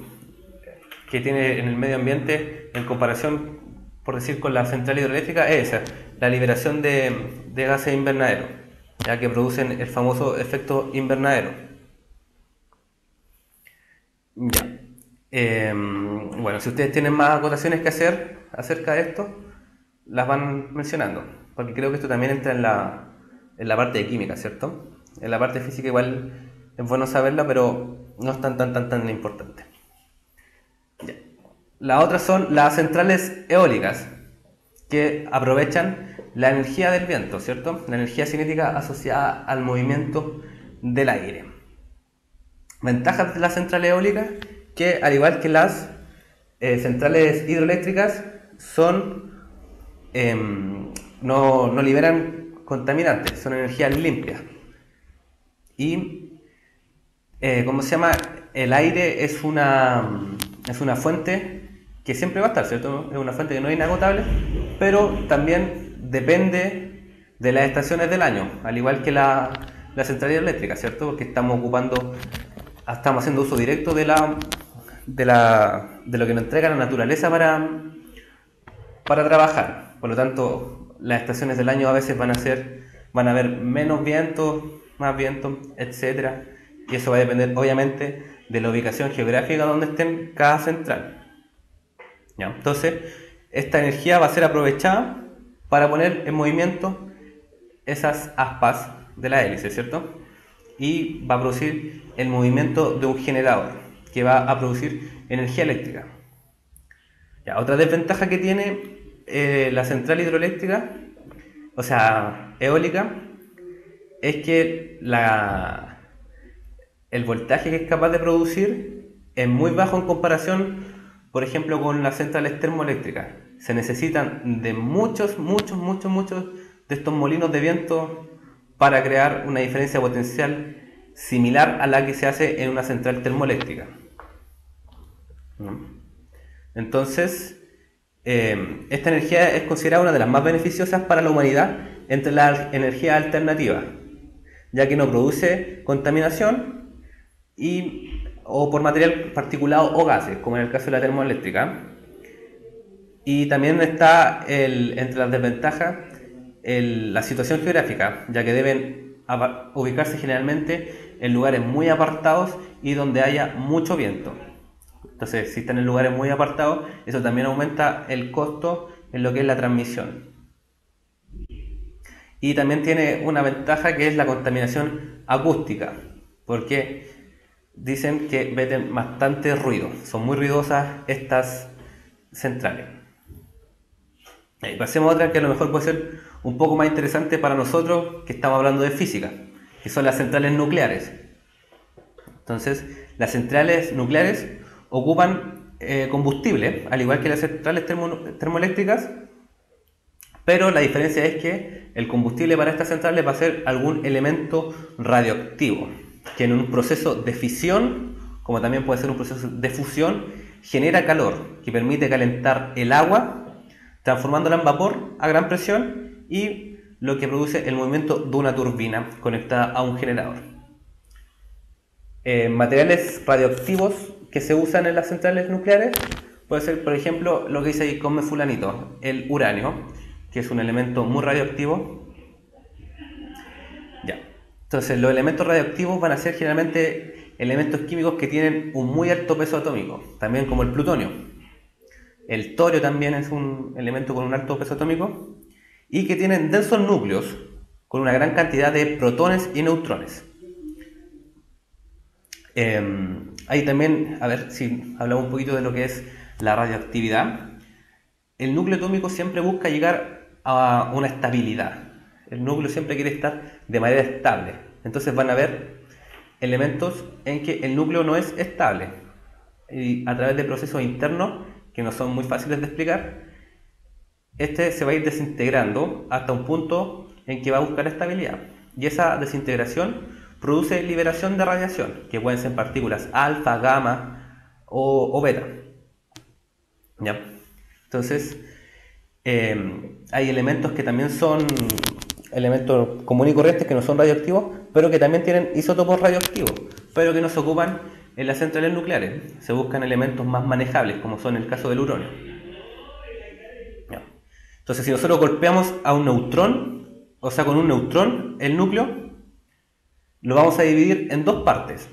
E: que tiene en el medio ambiente en comparación, por decir, con la central hidroeléctrica, es esa, la liberación de, de gases invernadero, ya que producen el famoso efecto invernadero. Ya. Em, bueno, si ustedes tienen más acotaciones que hacer acerca de esto, las van mencionando, porque creo que esto también entra en la, en la parte de química, ¿cierto? En la parte física igual es bueno saberla, pero no es tan tan tan tan importante. La otra son las centrales eólicas, que aprovechan la energía del viento, ¿cierto? La energía cinética asociada al movimiento del aire. Ventajas de las centrales eólicas que al igual que las eh, centrales hidroeléctricas son em, no, no, liberan contaminantes, son energías limpias. Y, eh, ¿cómo se llama? El aire es una, es una fuente que siempre va a estar, ¿cierto? Es una fuente que no es inagotable, pero también depende de las estaciones del año, al igual que la, la central hidroeléctrica, ¿cierto? Porque estamos ocupando, estamos haciendo uso directo de la, de, la, de lo que nos entrega la naturaleza para, para trabajar. Por lo tanto, las estaciones del año a veces van a ser, van a haber menos viento, más viento, etcétera, y eso va a depender obviamente de la ubicación geográfica donde estén cada central. ¿Ya? Entonces, esta energía va a ser aprovechada para poner en movimiento esas aspas de la hélice, ¿cierto? Y va a producir el movimiento de un generador que va a producir energía eléctrica. Ya, otra desventaja que tiene eh, la central hidroeléctrica, o sea, eólica, es que la, el voltaje que es capaz de producir es muy bajo en comparación, por ejemplo, con las centrales termoeléctricas. Se necesitan de muchos, muchos, muchos, muchos de estos molinos de viento para crear una diferencia potencial similar a la que se hace en una central termoeléctrica. Entonces, eh, esta energía es considerada una de las más beneficiosas para la humanidad entre las energías alternativas, ya que no produce contaminación y, o por material particulado o gases, como en el caso de la termoeléctrica. Y también está entre las desventajas la situación geográfica, ya que deben ubicarse generalmente en lugares muy apartados y donde haya mucho viento. Entonces, si están en lugares muy apartados, eso también aumenta el costo en lo que es la transmisión. Y también tiene una ventaja que es la contaminación acústica, porque dicen que meten bastante ruido, son muy ruidosas estas centrales. Y pasemos a otra que a lo mejor puede ser un poco más interesante para nosotros que estamos hablando de física, que son las centrales nucleares. Entonces, las centrales nucleares ocupan eh, combustible, al igual que las centrales termoeléctricas, pero la diferencia es que el combustible para estas centrales va a ser algún elemento radioactivo, que en un proceso de fisión, como también puede ser un proceso de fusión, genera calor, que permite calentar el agua, transformándola en vapor a gran presión y lo que produce el movimiento de una turbina conectada a un generador. Eh, materiales radioactivos que se usan en las centrales nucleares puede ser, por ejemplo, lo que dice ahí come fulanito, el uranio, que es un elemento muy radioactivo. Entonces, los elementos radioactivos van a ser generalmente elementos químicos que tienen un muy alto peso atómico, también como el plutonio. El torio también es un elemento con un alto peso atómico y que tienen densos núcleos con una gran cantidad de protones y neutrones. Eh, ahí también, a ver si hablamos un poquito de lo que es la radioactividad. El núcleo atómico siempre busca llegar a una estabilidad. El núcleo siempre quiere estar de manera estable. Entonces van a haber elementos en que el núcleo no es estable. Y a través de procesos internos que no son muy fáciles de explicar, este se va a ir desintegrando hasta un punto en que va a buscar estabilidad. Y esa desintegración produce liberación de radiación, que pueden ser partículas alfa, gamma o, beta. ¿Ya? Entonces, eh, hay elementos que también son elementos comunes y corrientes que no son radioactivos, pero que también tienen isótopos radioactivos, pero que no se ocupan en las centrales nucleares. Se buscan elementos más manejables, como son el caso del uranio. Entonces, si nosotros golpeamos a un neutrón, o sea, con un neutrón, el núcleo, lo vamos a dividir en dos partes,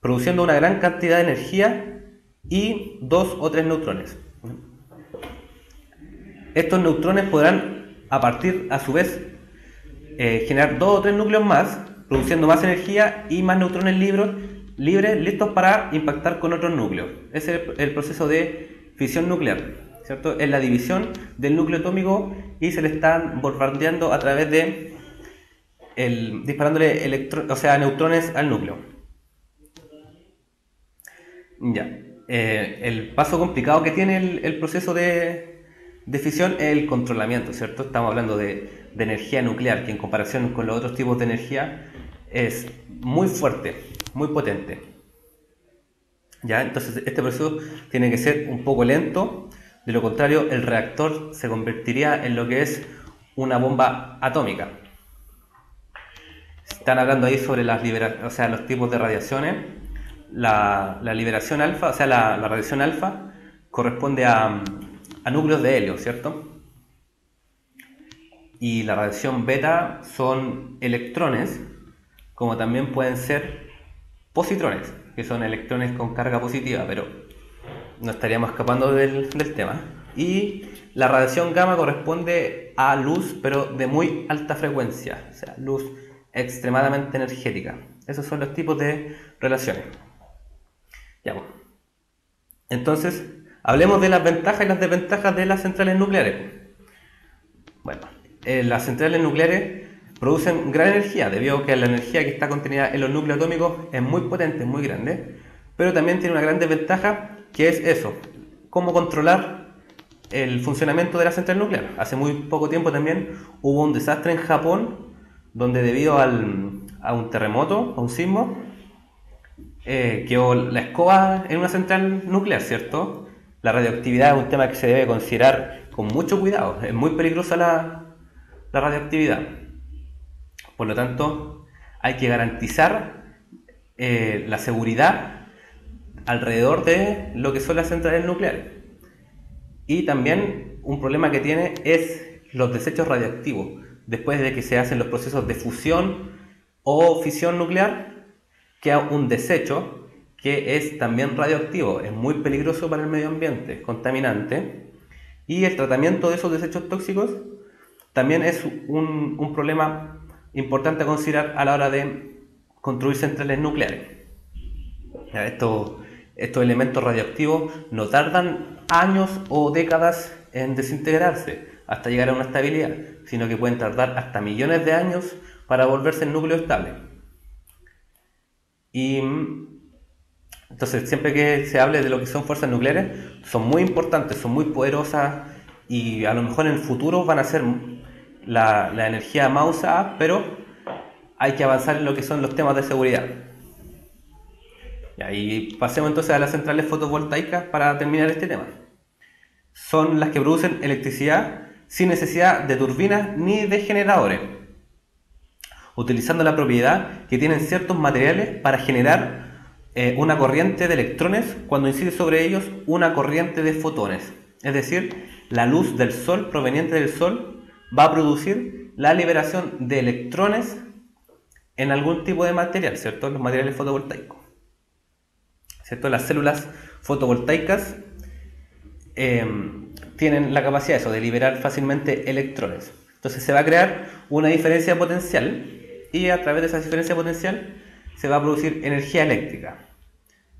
E: produciendo una gran cantidad de energía y dos o tres neutrones. Estos neutrones podrán, a partir, a su vez, eh, generar dos o tres núcleos más, produciendo más energía y más neutrones libres, libres listos para impactar con otros núcleos. Ese es el proceso de fisión nuclear. ¿cierto? Es la división del núcleo atómico y se le están bombardeando a través de disparándole o sea, neutrones al núcleo. Ya. Eh, el paso complicado que tiene el, proceso de, fisión es el controlamiento, ¿cierto? Estamos hablando de, de, energía nuclear, que en comparación con los otros tipos de energía es muy fuerte, muy potente. ¿Ya? Entonces este proceso tiene que ser un poco lento, de lo contrario el reactor se convertiría en lo que es una bomba atómica. Están hablando ahí sobre las o sea, los tipos de radiaciones. La, liberación alfa, o sea, la, radiación alfa corresponde a, núcleos de helio, ¿cierto? Y la radiación beta son electrones, como también pueden ser positrones, que son electrones con carga positiva, pero no estaríamos escapando del, tema. Y la radiación gamma corresponde a luz, pero de muy alta frecuencia, o sea, luz extremadamente energética. Esos son los tipos de relaciones. Ya, bueno. Entonces, hablemos de las ventajas y las desventajas de las centrales nucleares. Bueno, eh, las centrales nucleares producen gran energía, debido a que la energía que está contenida en los núcleos atómicos es muy potente, muy grande, pero también tiene una gran desventaja que es eso, cómo controlar el funcionamiento de la central nuclear. Hace muy poco tiempo también hubo un desastre en Japón donde debido a un terremoto, a un sismo, eh, quedó la escoba en una central nuclear, ¿cierto? La radioactividad es un tema que se debe considerar con mucho cuidado, es muy peligrosa la, radioactividad. Por lo tanto, hay que garantizar eh, la seguridad alrededor de lo que son las centrales nucleares. Y también un problema que tiene es los desechos radioactivos después de que se hacen los procesos de fusión o fisión nuclear, queda un desecho que es también radioactivo, es muy peligroso para el medio ambiente, es contaminante, y el tratamiento de esos desechos tóxicos también es un, problema importante a considerar a la hora de construir centrales nucleares. estos, elementos radioactivos no tardan años o décadas en desintegrarse hasta llegar a una estabilidad, sino que pueden tardar hasta millones de años para volverse el núcleo estable. Y entonces, siempre que se hable de lo que son fuerzas nucleares, son muy importantes, son muy poderosas y a lo mejor en el futuro van a ser la, energía usada, pero hay que avanzar en lo que son los temas de seguridad. Y pasemos entonces a las centrales fotovoltaicas para terminar este tema. Son las que producen electricidad sin necesidad de turbinas ni de generadores, utilizando la propiedad que tienen ciertos materiales para generar eh, una corriente de electrones cuando incide sobre ellos una corriente de fotones. Es decir, la luz del sol proveniente del sol va a producir la liberación de electrones en algún tipo de material, ¿cierto? Los materiales fotovoltaicos. ¿Cierto? Las células fotovoltaicas eh, tienen la capacidad eso, de liberar fácilmente electrones. Entonces se va a crear una diferencia potencial y a través de esa diferencia potencial se va a producir energía eléctrica.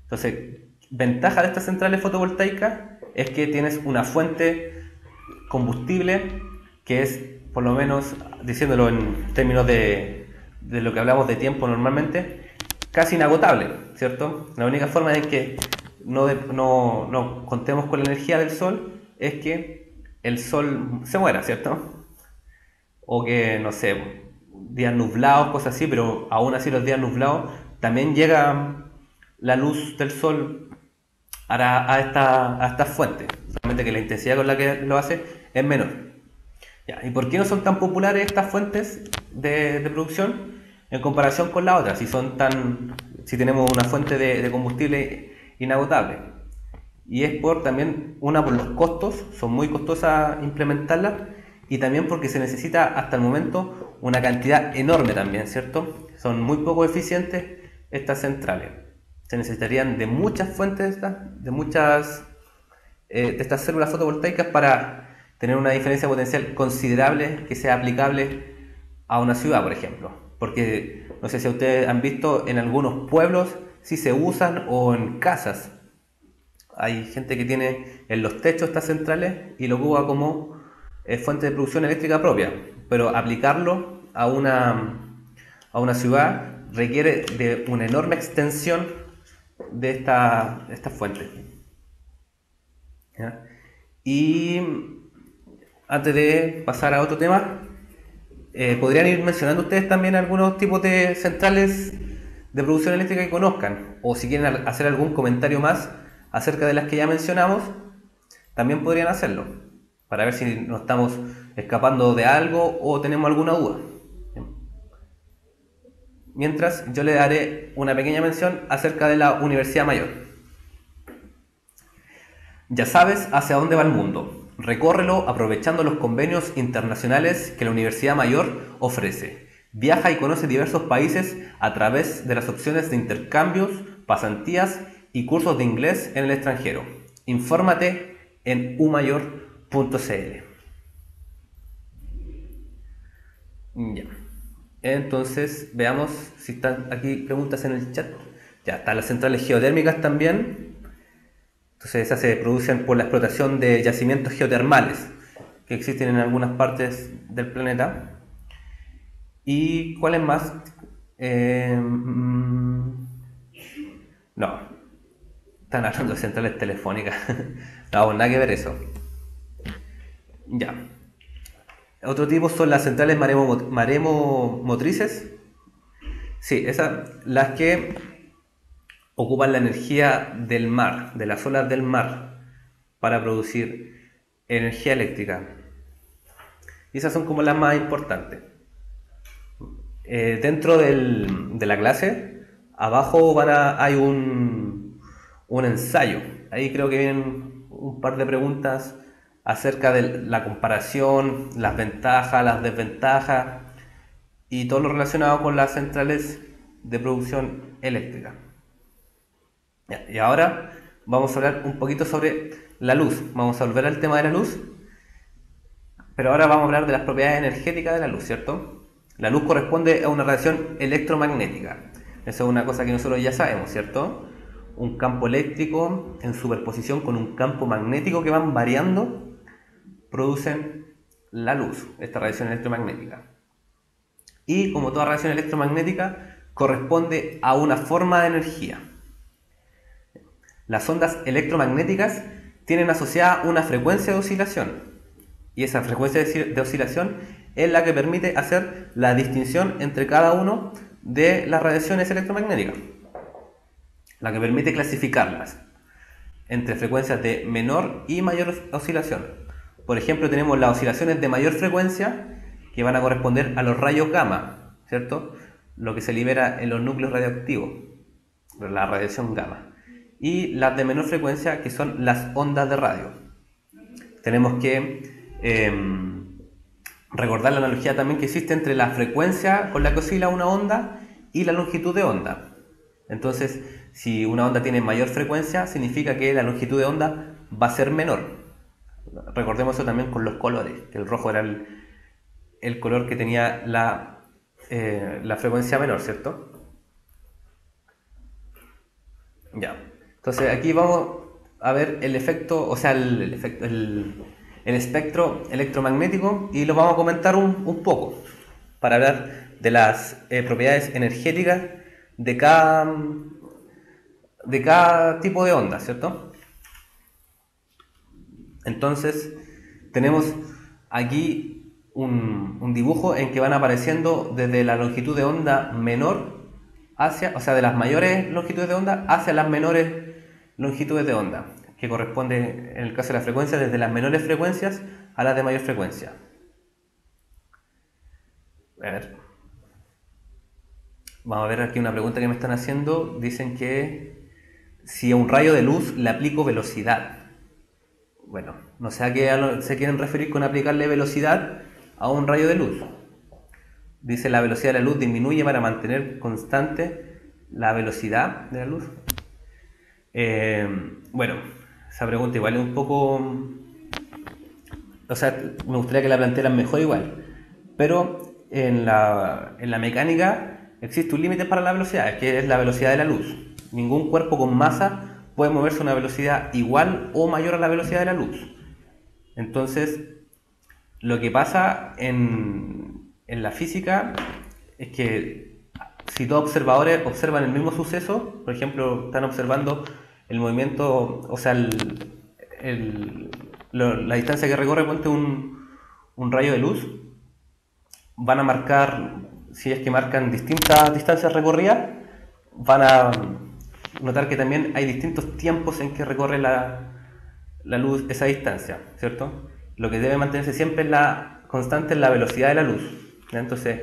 E: Entonces, ventaja de estas centrales fotovoltaicas es que tienes una fuente combustible que es, por lo menos, diciéndolo en términos de, de lo que hablamos de tiempo normalmente, casi inagotable, ¿cierto? La única forma de que no, no, no contemos con la energía del sol es que el sol se muera, ¿cierto? O que, no sé, días nublados, cosas así, pero aún así los días nublados también llega la luz del sol a, a, esta, a estas fuentes, solamente que la intensidad con la que lo hace es menor. ¿Y por qué no son tan populares estas fuentes de, de producción en comparación con las otras? Si son tan, si tenemos una fuente de, de combustible inagotable. Y es por también, una por los costos, son muy costosas implementarlas, y también porque se necesita hasta el momento una cantidad enorme también, ¿cierto? Son muy poco eficientes estas centrales. Se necesitarían de muchas fuentes de estas, de muchas eh, de estas células fotovoltaicas para tener una diferencia potencial considerable que sea aplicable a una ciudad, por ejemplo. Porque no sé si ustedes han visto en algunos pueblos si se usan o en casas. Hay gente que tiene en los techos estas centrales y lo ocupa como eh, fuente de producción eléctrica propia, pero aplicarlo a una, a una ciudad requiere de una enorme extensión de esta, esta fuente. Y antes de pasar a otro tema, eh, podrían ir mencionando ustedes también algunos tipos de centrales de producción eléctrica que conozcan, o si quieren hacer algún comentario más acerca de las que ya mencionamos, también podrían hacerlo, para ver si nos estamos escapando de algo o tenemos alguna duda. Mientras yo le daré una pequeña mención acerca de la Universidad Mayor. Ya sabes hacia dónde va el mundo. Recórrelo aprovechando los convenios internacionales que la Universidad Mayor ofrece. Viaja y conoce diversos países a través de las opciones de intercambios, pasantías y cursos de inglés en el extranjero. Infórmate en umayor.cl. Ya. Entonces, veamos si están aquí preguntas en el chat. Ya, están las centrales geotérmicas también. Entonces, esas se producen por la explotación de yacimientos geotermales que existen en algunas partes del planeta. ¿Y cuáles más? Eh, mm, no, están hablando de centrales telefónicas. no, pues nada que ver eso. Ya. Otro tipo son las centrales maremo, motrices. Sí, esas, las que ocupan la energía del mar, de las olas del mar, para producir energía eléctrica. Y esas son como las más importantes. Eh, dentro de la clase, abajo van hay un, un ensayo. Ahí creo que vienen un par de preguntas acerca de la comparación, las ventajas, las desventajas y todo lo relacionado con las centrales de producción eléctrica. Y ahora vamos a hablar un poquito sobre la luz. Vamos a volver al tema de la luz, pero ahora vamos a hablar de las propiedades energéticas de la luz, ¿cierto? La luz corresponde a una radiación electromagnética. Eso es una cosa que nosotros ya sabemos, ¿cierto? Un campo eléctrico en superposición con un campo magnético que van variando producen la luz, esta radiación electromagnética. Y como toda radiación electromagnética, corresponde a una forma de energía. Las ondas electromagnéticas tienen asociada una frecuencia de oscilación. Y esa frecuencia de oscilación es la que permite hacer la distinción entre cada uno de las radiaciones electromagnéticas. La que permite clasificarlas entre frecuencias de menor y mayor oscilación. Por ejemplo, tenemos las oscilaciones de mayor frecuencia que van a corresponder a los rayos gamma, ¿cierto? Lo que se libera en los núcleos radioactivos, la radiación gamma. Y las de menor frecuencia que son las ondas de radio. Tenemos que em, recordar la analogía también que existe entre la frecuencia con la que oscila una onda y la longitud de onda. Entonces, si una onda tiene mayor frecuencia, significa que la longitud de onda va a ser menor. Recordemos eso también con los colores, que el rojo era el, color que tenía la, eh, la frecuencia menor, ¿cierto? Ya. Entonces aquí vamos a ver el efecto, o sea, el, espectro electromagnético y lo vamos a comentar un, poco para hablar de las eh, propiedades energéticas de cada, de cada tipo de onda, ¿cierto? Entonces, tenemos aquí un, un dibujo en que van apareciendo desde la longitud de onda menor hacia, o sea, de las mayores longitudes de onda hacia las menores longitudes de onda, que corresponde en el caso de la frecuencia desde las menores frecuencias a las de mayor frecuencia. A ver. Vamos a ver aquí una pregunta que me están haciendo. Dicen que si a un rayo de luz le aplico velocidad. Bueno, no sé a qué se quieren referir con aplicarle velocidad a un rayo de luz. Dice la velocidad de la luz disminuye para mantener constante la velocidad de la luz. Eh, bueno, esa pregunta igual es un poco... O sea, me gustaría que la plantearan mejor igual. Pero en la, en la mecánica existe un límite para la velocidad, que es la velocidad de la luz. Ningún cuerpo con masa puede moverse a una velocidad igual o mayor a la velocidad de la luz. Entonces, lo que pasa en, en la física es que si dos observadores observan el mismo suceso, por ejemplo, están observando el movimiento, o sea, la distancia que recorre, ponte un, un rayo de luz, van a marcar, si es que marcan distintas distancias recorridas, van a notar que también hay distintos tiempos en que recorre la, la luz esa distancia, ¿cierto? Lo que debe mantenerse siempre es la constante en la velocidad de la luz. Entonces,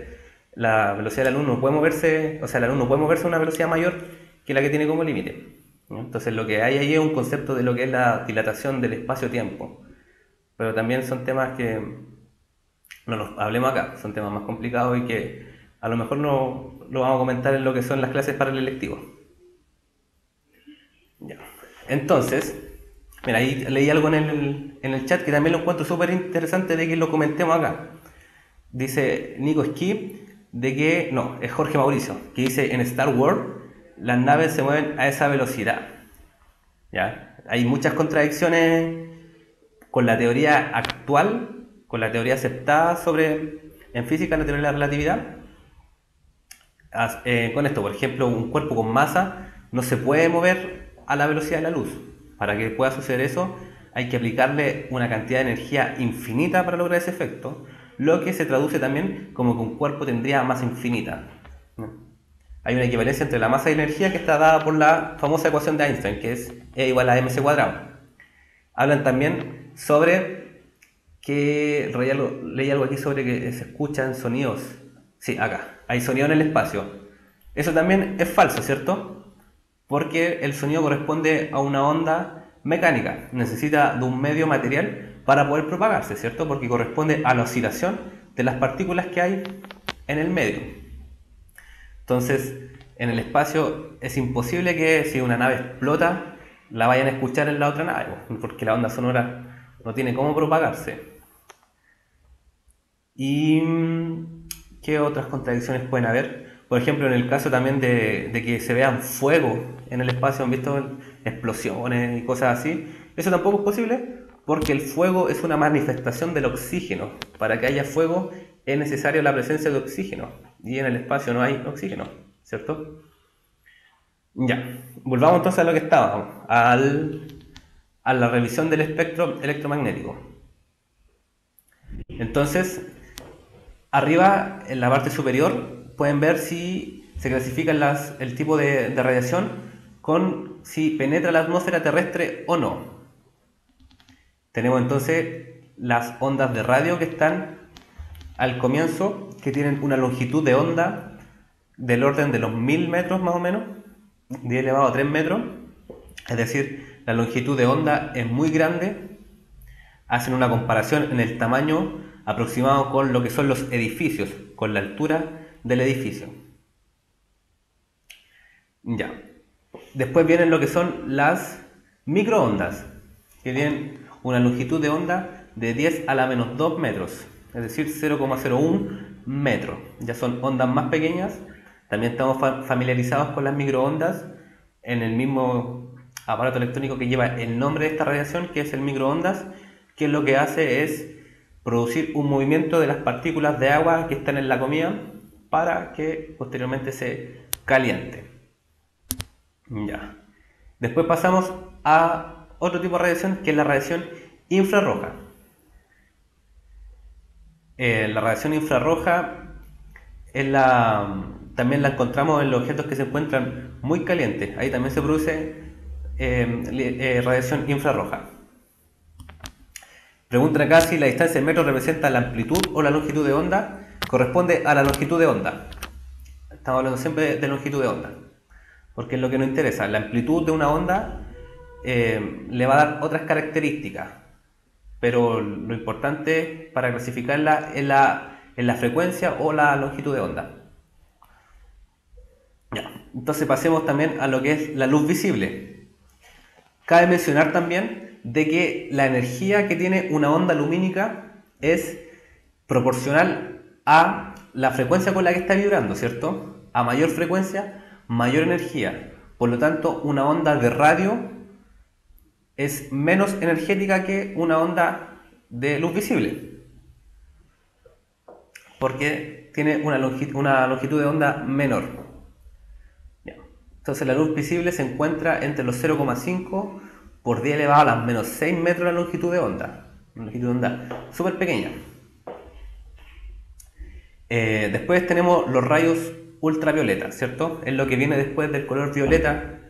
E: la velocidad del alumno puede moverse, o sea, el alumno puede moverse a una velocidad mayor que la que tiene como límite. Entonces, lo que hay ahí es un concepto de lo que es la dilatación del espacio-tiempo. Pero también son temas que no nos hablemos acá, son temas más complicados y que a lo mejor no lo vamos a comentar en lo que son las clases para el electivo. Entonces, mira, ahí leí algo en el, en el chat que también lo encuentro súper interesante de que lo comentemos acá dice Nico Skip de que, no, es Jorge Mauricio, que dice en Star Wars las naves se mueven a esa velocidad. ¿Ya? Hay muchas contradicciones con la teoría actual, con la teoría aceptada sobre, en física, la teoría de la relatividad. Eh, con esto, por ejemplo, un cuerpo con masa no se puede mover a la velocidad de la luz. Para que pueda suceder eso, hay que aplicarle una cantidad de energía infinita para lograr ese efecto lo que se traduce también como que un cuerpo tendría masa infinita. Hay una equivalencia entre la masa y la energía que está dada por la famosa ecuación de Einstein, que es E igual a mc cuadrado. Hablan también sobre que, leí algo aquí sobre que se escuchan sonidos. Sí, acá, hay sonido en el espacio. Eso también es falso, ¿cierto? Porque el sonido corresponde a una onda mecánica, necesita de un medio material para poder propagarse, ¿cierto? Porque corresponde a la oscilación de las partículas que hay en el medio. Entonces, en el espacio es imposible que si una nave explota, la vayan a escuchar en la otra nave, porque la onda sonora no tiene cómo propagarse. ¿Y qué otras contradicciones pueden haber? Por ejemplo, en el caso también de, de que se vean fuego en el espacio, han visto explosiones y cosas así, eso tampoco es posible porque el fuego es una manifestación del oxígeno. Para que haya fuego es necesaria la presencia de oxígeno y en el espacio no hay oxígeno, ¿cierto? Ya, volvamos entonces a lo que estábamos, al, a la revisión del espectro electromagnético. Entonces, arriba, en la parte superior, pueden ver si se clasifican las, el tipo de radiación con si penetra la atmósfera terrestre o no. Tenemos entonces las ondas de radio que están al comienzo, que tienen una longitud de onda del orden de los 1000 metros más o menos, 10 elevado a 3 metros, es decir, la longitud de onda es muy grande, hacen una comparación en el tamaño aproximado con lo que son los edificios, con la altura del edificio. Ya. Después vienen lo que son las microondas, que tienen una longitud de onda de 10 a la menos 2 metros, es decir, 0,01 metro. Ya son ondas más pequeñas. También estamos familiarizados con las microondas en el mismo aparato electrónico que lleva el nombre de esta radiación, que es el microondas, que lo que hace es producir un movimiento de las partículas de agua que están en la comida para que posteriormente se caliente. Ya. Después pasamos a otro tipo de radiación que es la radiación infrarroja. Eh, la radiación infrarroja también la encontramos en los objetos que se encuentran muy calientes. Ahí también se produce eh, eh, radiación infrarroja. Preguntan acá si la distancia en metros representa la amplitud o la longitud de onda. Corresponde a la longitud de onda. Estamos hablando siempre de longitud de onda. Porque es lo que nos interesa. La amplitud de una onda le va a dar otras características pero lo importante para clasificarla es la, la frecuencia o la longitud de onda. Entonces pasemos también a lo que es la luz visible. Cabe mencionar también de que la energía que tiene una onda lumínica es proporcional a la frecuencia con la que está vibrando, ¿cierto? A mayor frecuencia, mayor energía. Por lo tanto, una onda de radio es menos energética que una onda de luz visible. Porque tiene una longitud, de onda menor. Entonces la luz visible se encuentra entre los 0,5 por 10 elevado a las menos 6 metros la longitud de onda. Una longitud de onda súper pequeña. Eh, después tenemos los rayos ultravioleta, ¿cierto? Es lo que viene después del color violeta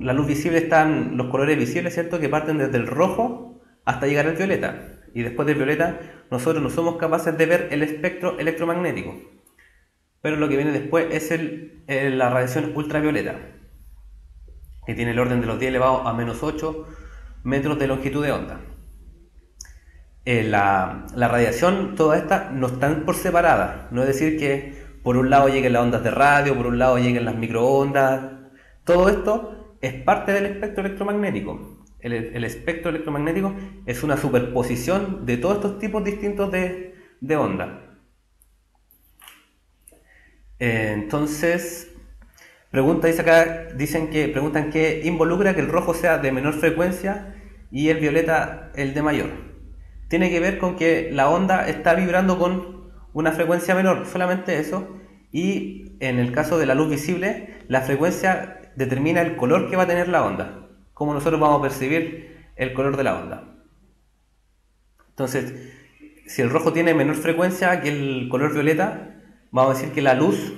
E: la luz visible están los colores visibles, ¿cierto? Que parten desde el rojo hasta llegar al violeta. Y después del violeta, nosotros no somos capaces de ver el espectro electromagnético. Pero lo que viene después es el, la radiación ultravioleta, que tiene el orden de los 10 elevado a menos 8 metros de longitud de onda. Eh, la, la, radiación, toda esta, no están por separada. No es decir que por un lado lleguen las ondas de radio, por un lado lleguen las microondas. Todo esto es parte del espectro electromagnético. El, espectro electromagnético es una superposición de todos estos tipos distintos de, de onda. Eh, entonces, pregunta acá, dicen que preguntan qué involucra que el rojo sea de menor frecuencia y el violeta el de mayor. Tiene que ver con que la onda está vibrando con una frecuencia menor, solamente eso. Y en el caso de la luz visible, la frecuencia determina el color que va a tener la onda, cómo nosotros vamos a percibir el color de la onda. Entonces, si el rojo tiene menor frecuencia que el color violeta, vamos a decir que la luz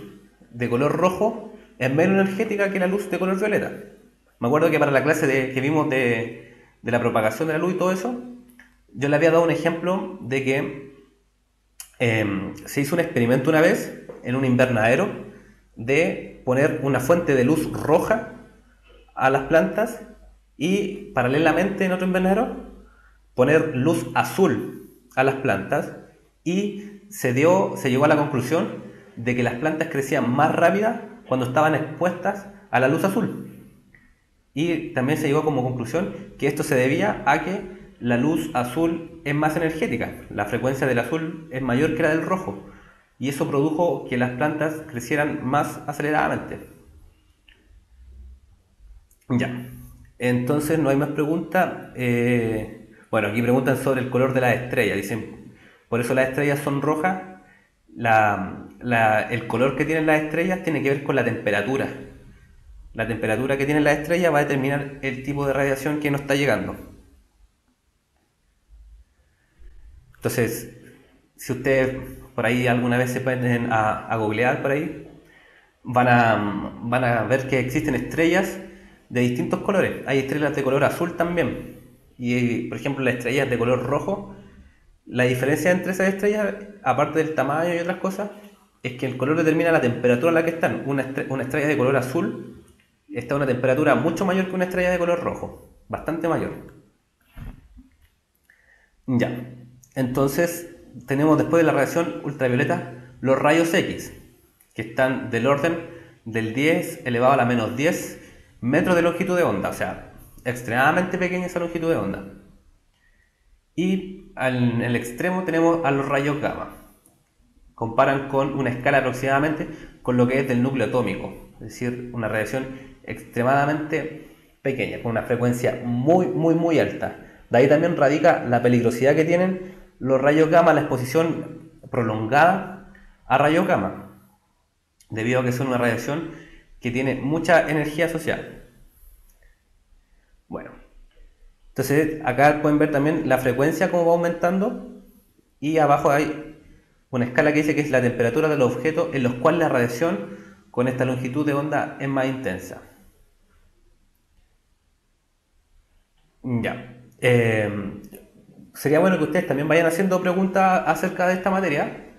E: de color rojo es menos energética que la luz de color violeta. Me acuerdo que para la clase de, que vimos de, la propagación de la luz y todo eso, yo le había dado un ejemplo de que em, se hizo un experimento una vez en un invernadero de poner una fuente de luz roja a las plantas y paralelamente en otro invernadero poner luz azul a las plantas y se, dio, se llegó a la conclusión de que las plantas crecían más rápidas cuando estaban expuestas a la luz azul. Y también se llegó como conclusión que esto se debía a que la luz azul es más energética, la frecuencia del azul es mayor que la del rojo y eso produjo que las plantas crecieran más aceleradamente. Ya, entonces no hay más preguntas. Eh, bueno, aquí preguntan sobre el color de las estrellas. Dicen, por eso las estrellas son rojas. el color que tienen las estrellas tiene que ver con la temperatura. La temperatura que tienen las estrellas va a determinar el tipo de radiación que nos está llegando. Entonces, si ustedes por ahí alguna vez se pueden a, a googlear por ahí, van a, van a ver que existen estrellas de distintos colores. Hay estrellas de color azul también. Y por ejemplo las estrellas de color rojo, la diferencia entre esas estrellas, aparte del tamaño y otras cosas, es que el color determina la temperatura a la que están. Una, una estrella de color azul está a una temperatura mucho mayor que una estrella de color rojo, bastante mayor. Ya, entonces tenemos después de la radiación ultravioleta los rayos X, que están del orden del 10 elevado a la menos 10 metros de longitud de onda, o sea, extremadamente pequeña esa longitud de onda. Y en el extremo tenemos a los rayos gamma. Comparan con una escala aproximadamente con lo que es del núcleo atómico, es decir, una radiación extremadamente pequeña, con una frecuencia muy, muy, muy alta. De ahí también radica la peligrosidad que tienen los rayos gamma, la exposición prolongada a rayos gamma, debido a que son una radiación que tiene mucha energía social. Bueno, entonces acá pueden ver también la frecuencia cómo va aumentando y abajo hay una escala que dice que es la temperatura de los objetos en los cuales la radiación con esta longitud de onda es más intensa. Ya. Eh, sería bueno que ustedes también vayan haciendo preguntas acerca de esta materia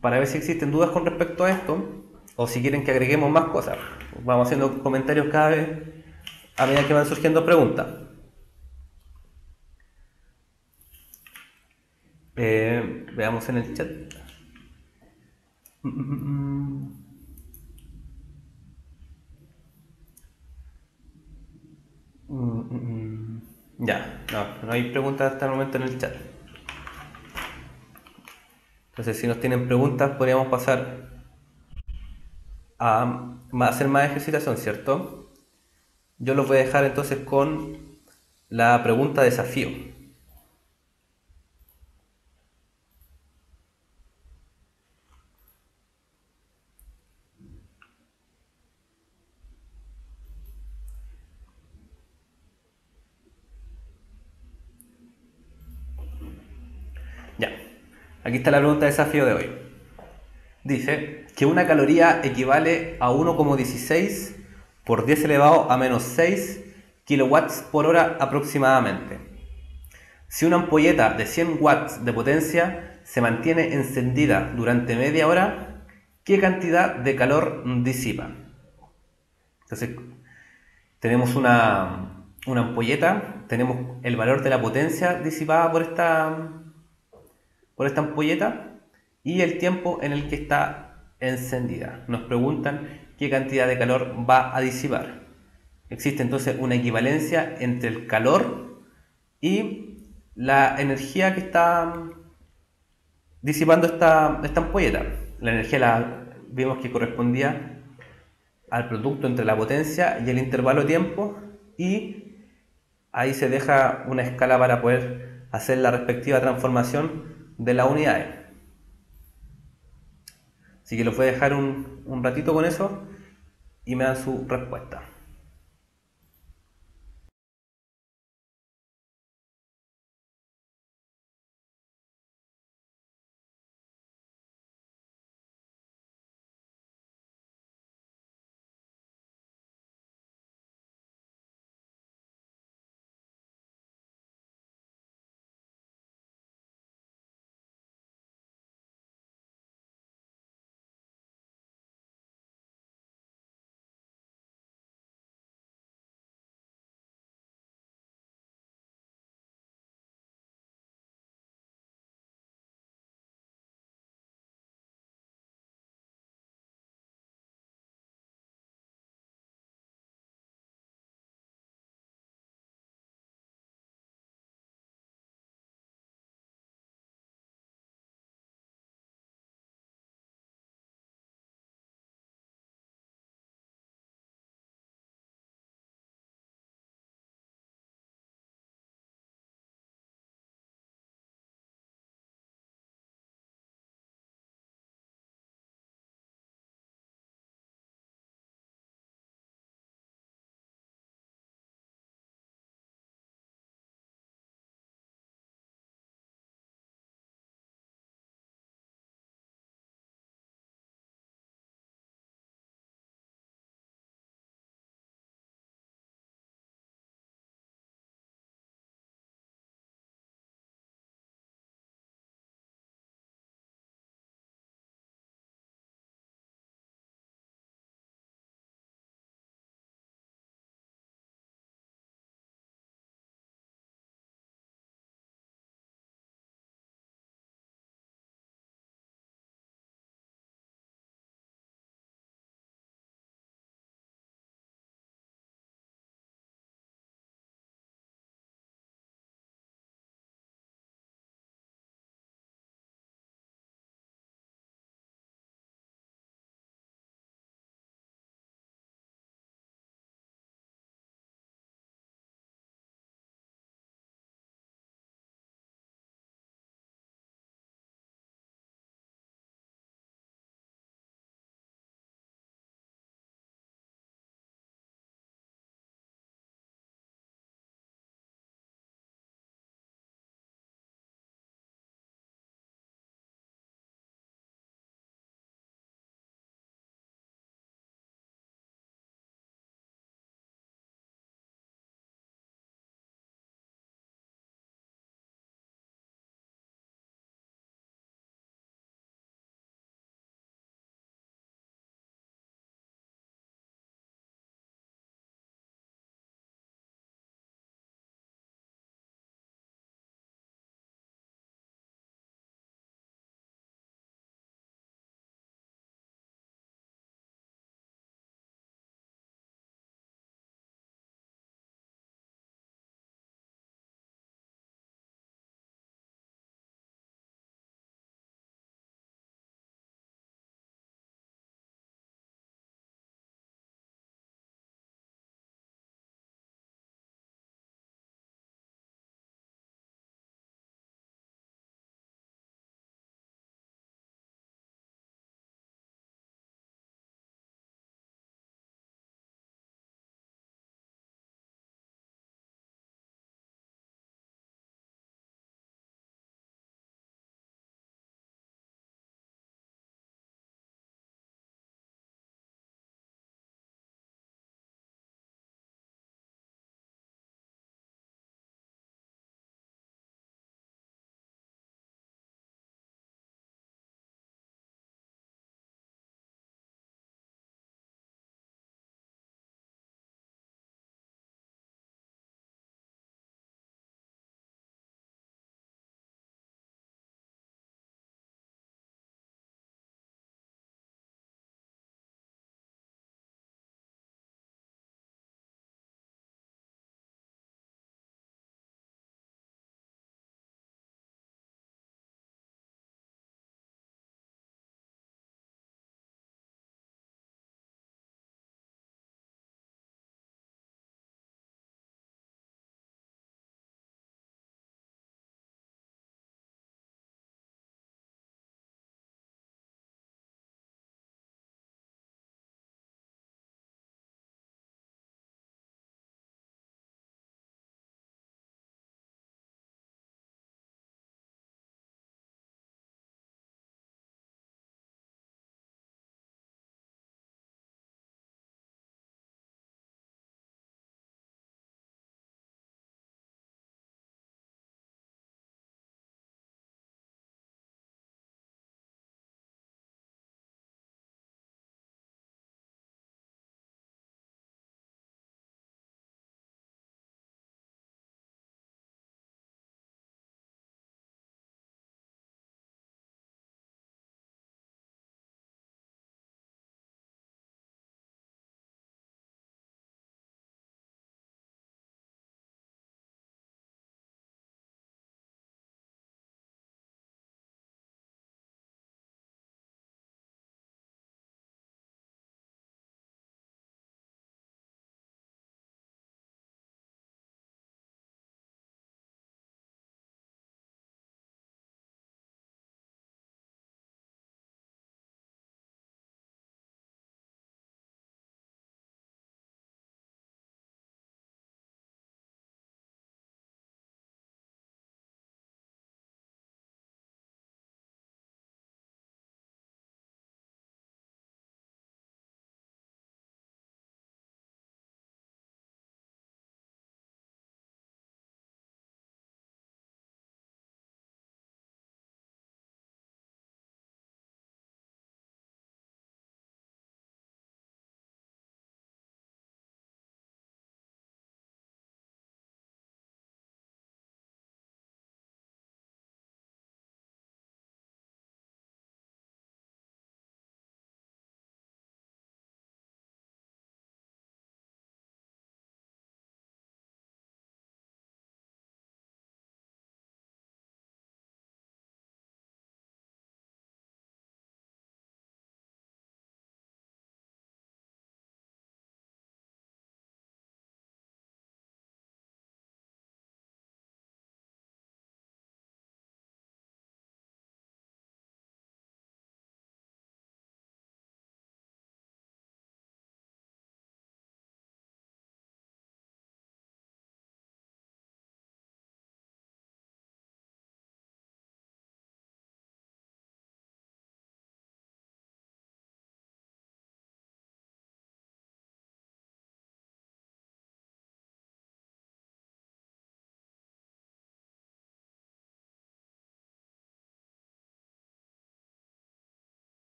E: para ver si existen dudas con respecto a esto o si quieren que agreguemos más cosas. Vamos haciendo comentarios cada vez a medida que van surgiendo preguntas. Eh, veamos en el chat. Ya, no, hay preguntas hasta el momento en el chat. Entonces, si nos tienen preguntas, podríamos pasar a hacer más ejercitación, ¿cierto? Yo los voy a dejar entonces con la pregunta desafío. Ya, aquí está la pregunta de desafío de hoy. Dice que una caloría equivale a 1,16 por 10 elevado a menos 6 kilowatts por hora aproximadamente. Si una ampolleta de 100 watts de potencia se mantiene encendida durante media hora, ¿qué cantidad de calor disipa? Entonces, tenemos una, ampolleta, tenemos el valor de la potencia disipada por esta, por esta ampolleta y el tiempo en el que está encendida. Nos preguntan qué cantidad de calor va a disipar. Existe entonces una equivalencia entre el calor y la energía que está disipando esta, esta ampolleta. La energía la vimos que correspondía al producto entre la potencia y el intervalo de tiempo y ahí se deja una escala para poder hacer la respectiva transformación de las unidades. Así que los voy a dejar un, un ratito con eso y me dan su respuesta.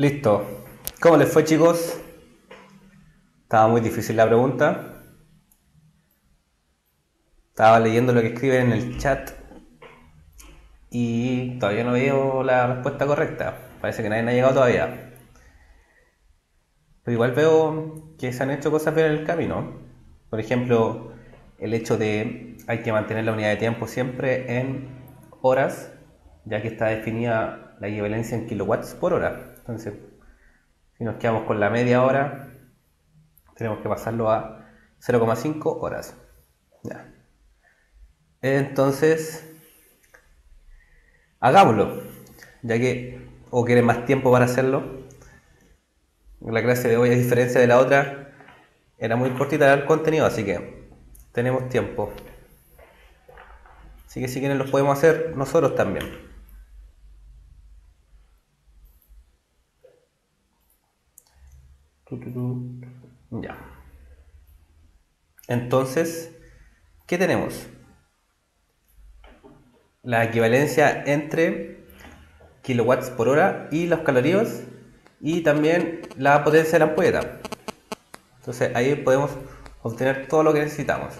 E: Listo. ¿Cómo les fue chicos? Estaba muy difícil la pregunta. Estaba leyendo lo que escriben en el chat y todavía no veo la respuesta correcta. Parece que nadie ha llegado todavía. Pero igual veo que se han hecho cosas bien en el camino. Por ejemplo, el hecho de hay que mantener la unidad de tiempo siempre en horas, ya que está definida la equivalencia en kilowatts por hora. Entonces, si nos quedamos con la media hora, tenemos que pasarlo a 0,5 horas. Ya. Entonces, hagámoslo, ya que o quieren más tiempo para hacerlo. La clase de hoy, a diferencia de la otra, era muy cortita el contenido, así que tenemos tiempo. Así que si quieren los podemos hacer nosotros también. Ya. Entonces, ¿qué tenemos? La equivalencia entre kilowatts por hora y los calorías y también la potencia de la ampolleta. Entonces ahí podemos obtener todo lo que necesitamos.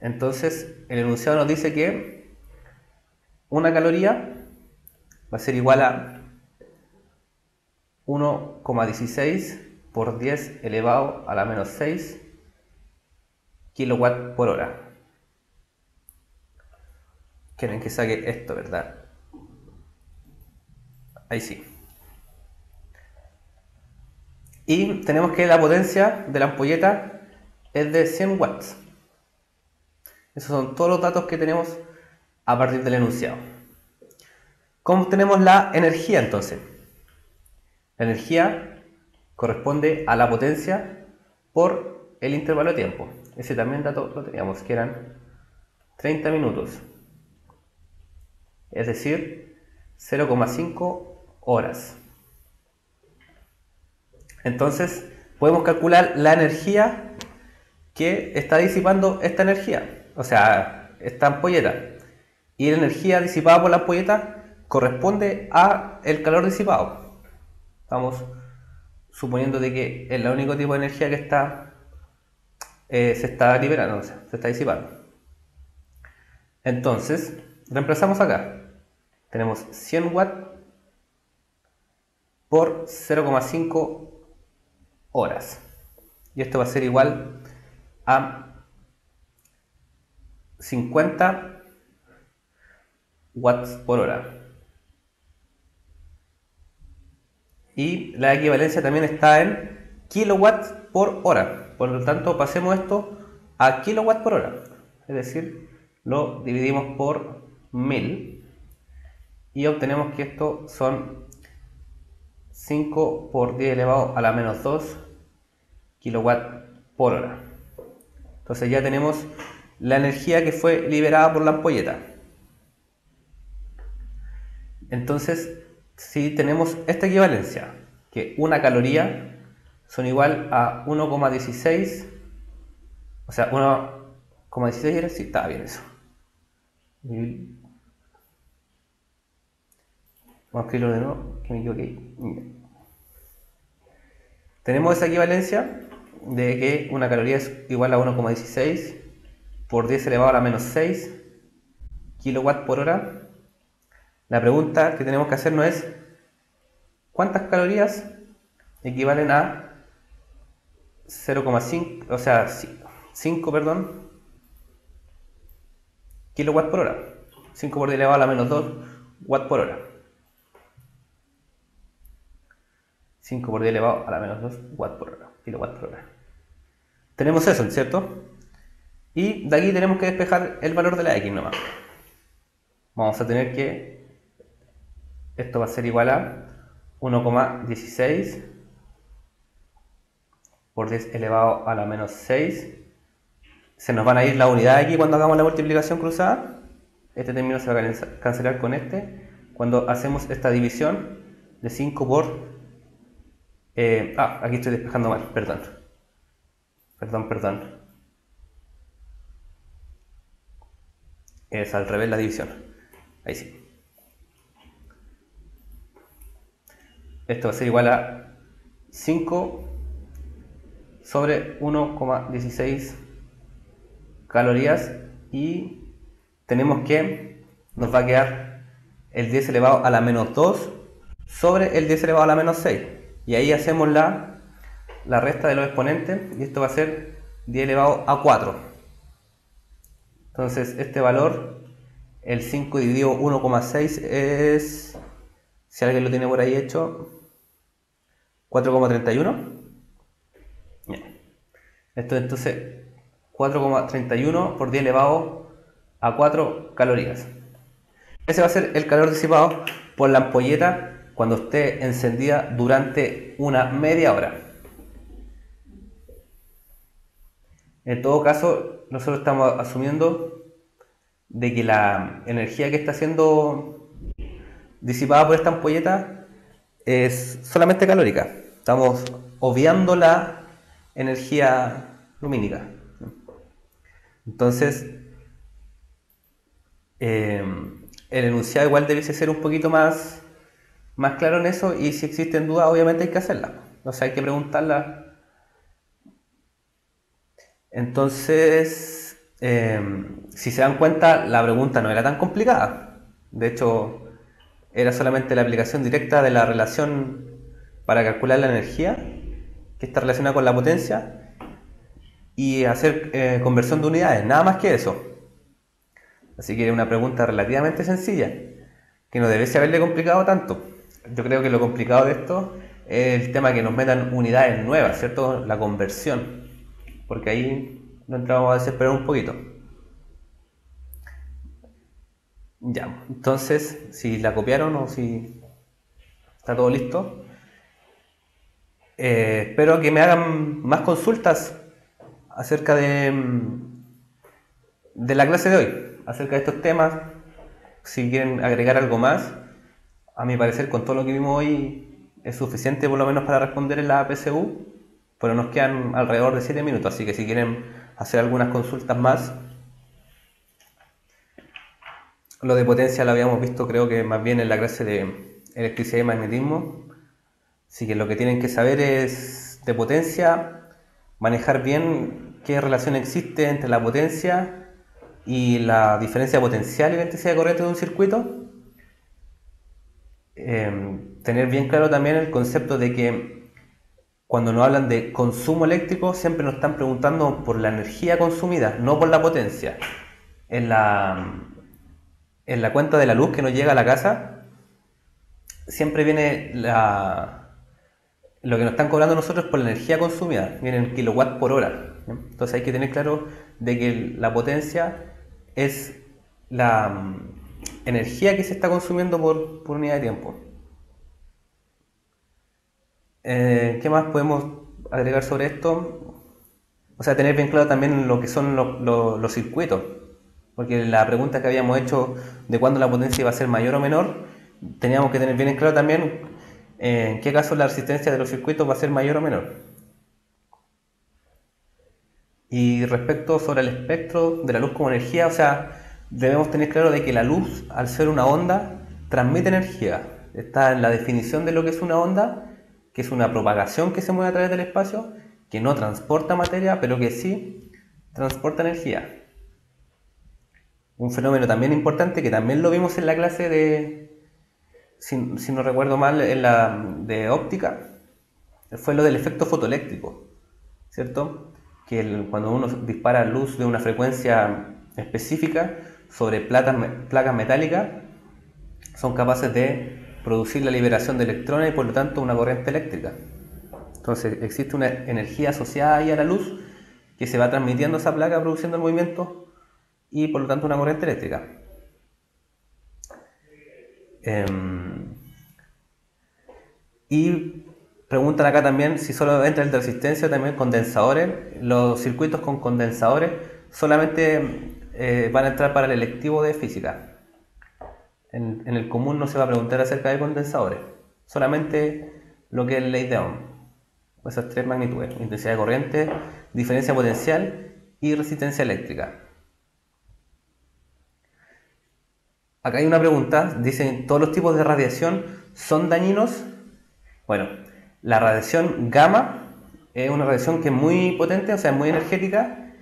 E: Entonces el enunciado nos dice que una caloría va a ser igual a 1,16 por 10 elevado a la menos 6 kilowatt por hora. Quieren que saque esto, ¿verdad? Ahí sí. Y tenemos que la potencia de la ampolleta es de 100 watts. Esos son todos los datos que tenemos a partir del enunciado. ¿Cómo tenemos la energía entonces? La energía corresponde a la potencia por el intervalo de tiempo. Ese también dato lo teníamos, que eran 30 minutos. Es decir, 0,5 horas. Entonces, podemos calcular la energía que está disipando esta energía, o sea, esta ampolleta. Y la energía disipada por la ampolleta corresponde a el calor disipado. Estamos suponiendo de que es el único tipo de energía que está eh, se está liberando, se está disipando. Entonces, reemplazamos acá. Tenemos 100 watts por 0,5 horas. Y esto va a ser igual a 50 watts por hora. Y la equivalencia también está en kilowatts por hora. Por lo tanto, pasemos esto a kilowatts por hora. Es decir, lo dividimos por 1000 y obtenemos que esto son 5 por 10 elevado a la menos 2 kilowatt por hora. Entonces ya tenemos la energía que fue liberada por la ampolleta. Entonces, si tenemos esta equivalencia, que una caloría son igual a 1,16, o sea, 1,16 era, sí, estaba bien eso. Vamos a escribirlo de nuevo, que me equivoqué. Tenemos esa equivalencia de que una caloría es igual a 1,16 por 10 elevado a la menos 6 kilowatt por hora. La pregunta que tenemos que hacernos es ¿cuántas calorías equivalen a 0,5, o sea, 5, perdón, kilowatt por hora? 5 por 10 elevado a la menos 2 watt por hora. 5 por 10 elevado a la menos 2 watt por hora, kilowatt por hora. Tenemos eso, ¿cierto? Y de aquí tenemos que despejar el valor de la x nomás. Vamos a tener que, esto va a ser igual a 1,16 por 10 elevado a la menos 6. Se nos van a ir las unidades aquí cuando hagamos la multiplicación cruzada. Este término se va a cancelar con este. Cuando hacemos esta división de 5 por... Eh, ah, aquí estoy despejando mal, perdón. Perdón, perdón. Es al revés la división. Ahí sí. Esto va a ser igual a 5 sobre 1,16 calorías y tenemos que nos va a quedar el 10 elevado a la menos 2 sobre el 10 elevado a la menos 6 y ahí hacemos la, la resta de los exponentes y esto va a ser 10 elevado a 4 entonces este valor el 5 dividido 1,6 es si alguien lo tiene por ahí hecho 4,31 esto entonces 4,31 por 10 elevado a 4 calorías. Ese va a ser el calor disipado por la ampolleta cuando esté encendida durante una media hora. En todo caso, nosotros estamos asumiendo de que la energía que está siendo disipada por esta ampolleta es solamente calórica. Estamos obviando la energía lumínica. Entonces, eh, el enunciado igual debe ser un poquito más, más claro en eso y si existen dudas obviamente hay que hacerla. O sea, hay que preguntarla. Entonces, eh, si se dan cuenta, la pregunta no era tan complicada. De hecho, era solamente la aplicación directa de la relación para calcular la energía, que está relacionada con la potencia, y hacer eh, conversión de unidades, nada más que eso. Así que es una pregunta relativamente sencilla, que no debe haberle complicado tanto. Yo creo que lo complicado de esto es el tema que nos metan unidades nuevas, ¿cierto? La conversión, porque ahí nos entramos a desesperar un poquito. Ya, entonces, si la copiaron o si está todo listo, eh, espero que me hagan más consultas acerca de, mm, de la clase de hoy, acerca de estos temas. Si quieren agregar algo más, a mi parecer con todo lo que vimos hoy es suficiente por lo menos para responder en la PSU, pero nos quedan alrededor de 7 minutos, así que si quieren hacer algunas consultas más, lo de potencia lo habíamos visto creo que más bien en la clase de electricidad y magnetismo, así que lo que tienen que saber es de potencia, manejar bien qué relación existe entre la potencia y la diferencia potencial y la intensidad de corriente de un circuito. Em, tener bien claro también el concepto de que cuando nos hablan de consumo eléctrico siempre nos están preguntando por la energía consumida, no por la potencia. En la, en la cuenta de la luz que nos llega a la casa, siempre viene la, lo que nos están cobrando nosotros por la energía consumida, viene en kilowatt por hora. Entonces hay que tener claro de que la potencia es la mm, energía que se está consumiendo por, unidad de tiempo. Eh, ¿Qué más podemos agregar sobre esto? O sea, tener bien claro también lo que son los circuitos. Porque la pregunta que habíamos hecho de cuándo la potencia iba a ser mayor o menor, teníamos que tener bien en claro también en qué caso la resistencia de los circuitos va a ser mayor o menor. Y respecto sobre el espectro de la luz como energía, o sea, debemos tener claro de que la luz, al ser una onda, transmite energía. Está en la definición de lo que es una onda, que es una propagación que se mueve a través del espacio, que no transporta materia, pero que sí transporta energía. Un fenómeno también importante que también lo vimos en la clase de, si, no recuerdo mal, en la de óptica, fue lo del efecto fotoeléctrico, ¿cierto? Que cuando uno dispara luz de una frecuencia específica sobre placas, placas metálicas, son capaces de producir la liberación de electrones y por lo tanto una corriente eléctrica. Entonces existe una energía asociada a la luz que se va transmitiendo a esa placa produciendo el movimiento y por lo tanto una corriente eléctrica. Em, y preguntan acá también si solo entra el de resistencia también condensadores. Los circuitos con condensadores solamente eh, van a entrar para el electivo de física. En, el común no se va a preguntar acerca de condensadores, solamente lo que es ley de Ohm. Esas tres magnitudes, intensidad de corriente, diferencia potencial y resistencia eléctrica. Acá hay una pregunta, dicen, ¿todos los tipos de radiación son dañinos? Bueno, la radiación gamma es una radiación que es muy potente, o sea, es muy energética,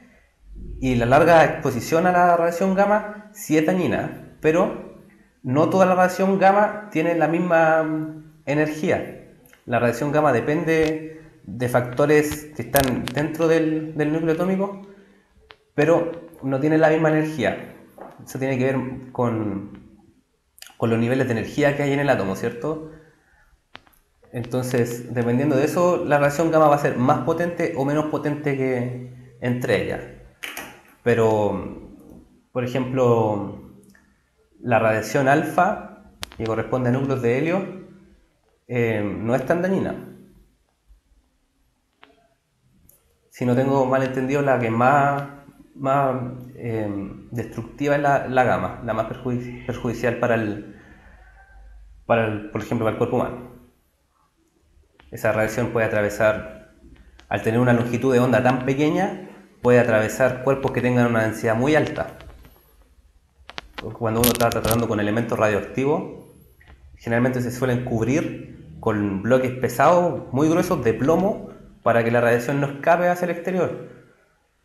E: y la larga exposición a la radiación gamma sí es dañina, pero no toda la radiación gamma tiene la misma mm, energía. La radiación gamma depende de factores que están dentro del, del núcleo atómico, pero no tiene la misma energía. Eso tiene que ver con, con los niveles de energía que hay en el átomo, ¿cierto? Entonces, dependiendo de eso, la radiación gamma va a ser más potente o menos potente que entre ellas. Pero, por ejemplo, la radiación alfa, que corresponde a núcleos de helio, eh, no es tan dañina. Si no tengo mal entendido, la que más, más eh, destructiva es la, la gamma, la más perjudicial para el, para el, por ejemplo, para el cuerpo humano. Esa radiación puede atravesar, al tener una longitud de onda tan pequeña, puede atravesar cuerpos que tengan una densidad muy alta. Cuando uno está tratando con elementos radioactivos, generalmente se suelen cubrir con bloques pesados, muy gruesos, de plomo, para que la radiación no escape hacia el exterior.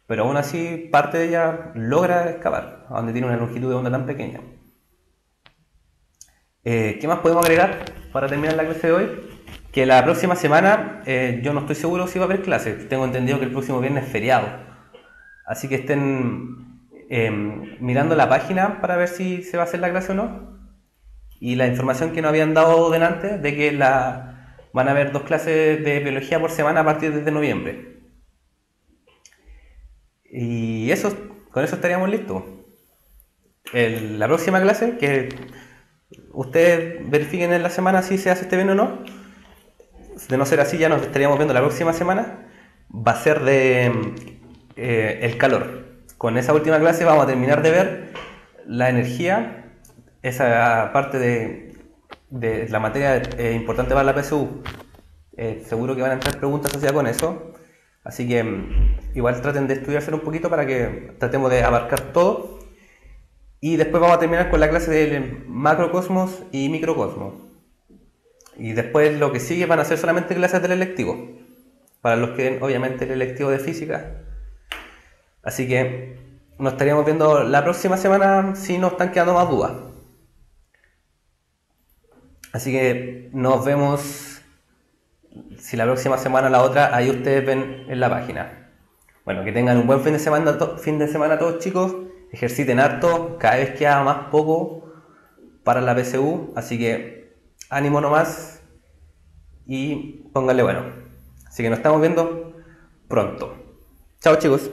E: Pero aún así, parte de ella logra escapar, a donde tiene una longitud de onda tan pequeña. Eh, ¿Qué más podemos agregar para terminar la clase de hoy? que la próxima semana eh, yo no estoy seguro si va a haber clases. Tengo entendido que el próximo viernes es feriado. Así que estén em, mirando la página para ver si se va a hacer la clase o no. Y la información que nos habían dado delante de que la, van a haber dos clases de biología por semana a partir de noviembre. Y eso, con eso estaríamos listos. la próxima clase, que ustedes verifiquen en la semana si se hace este bien o no de no ser así, ya nos estaríamos viendo la próxima semana, va a ser de eh, el calor. Con esa última clase vamos a terminar de ver la energía, esa parte de, de la materia eh, importante para la PSU. Eh, seguro que van a entrar preguntas asociadas con eso. Así que mm, igual traten de estudiárselo un poquito para que tratemos de abarcar todo. Y después vamos a terminar con la clase del macrocosmos y microcosmos. Y después lo que sigue van a ser solamente clases del electivo. Para los que obviamente el electivo de física. Así que nos estaríamos viendo la próxima semana si nos están quedando más dudas. Así que nos vemos si la próxima semana o la otra, ahí ustedes ven en la página. Bueno, que tengan un buen fin de semana, fin de semana todos chicos. Ejerciten harto, cada vez queda más poco para la PSU, así que ánimo nomás y póngale bueno. Así que nos estamos viendo pronto. Chao chicos.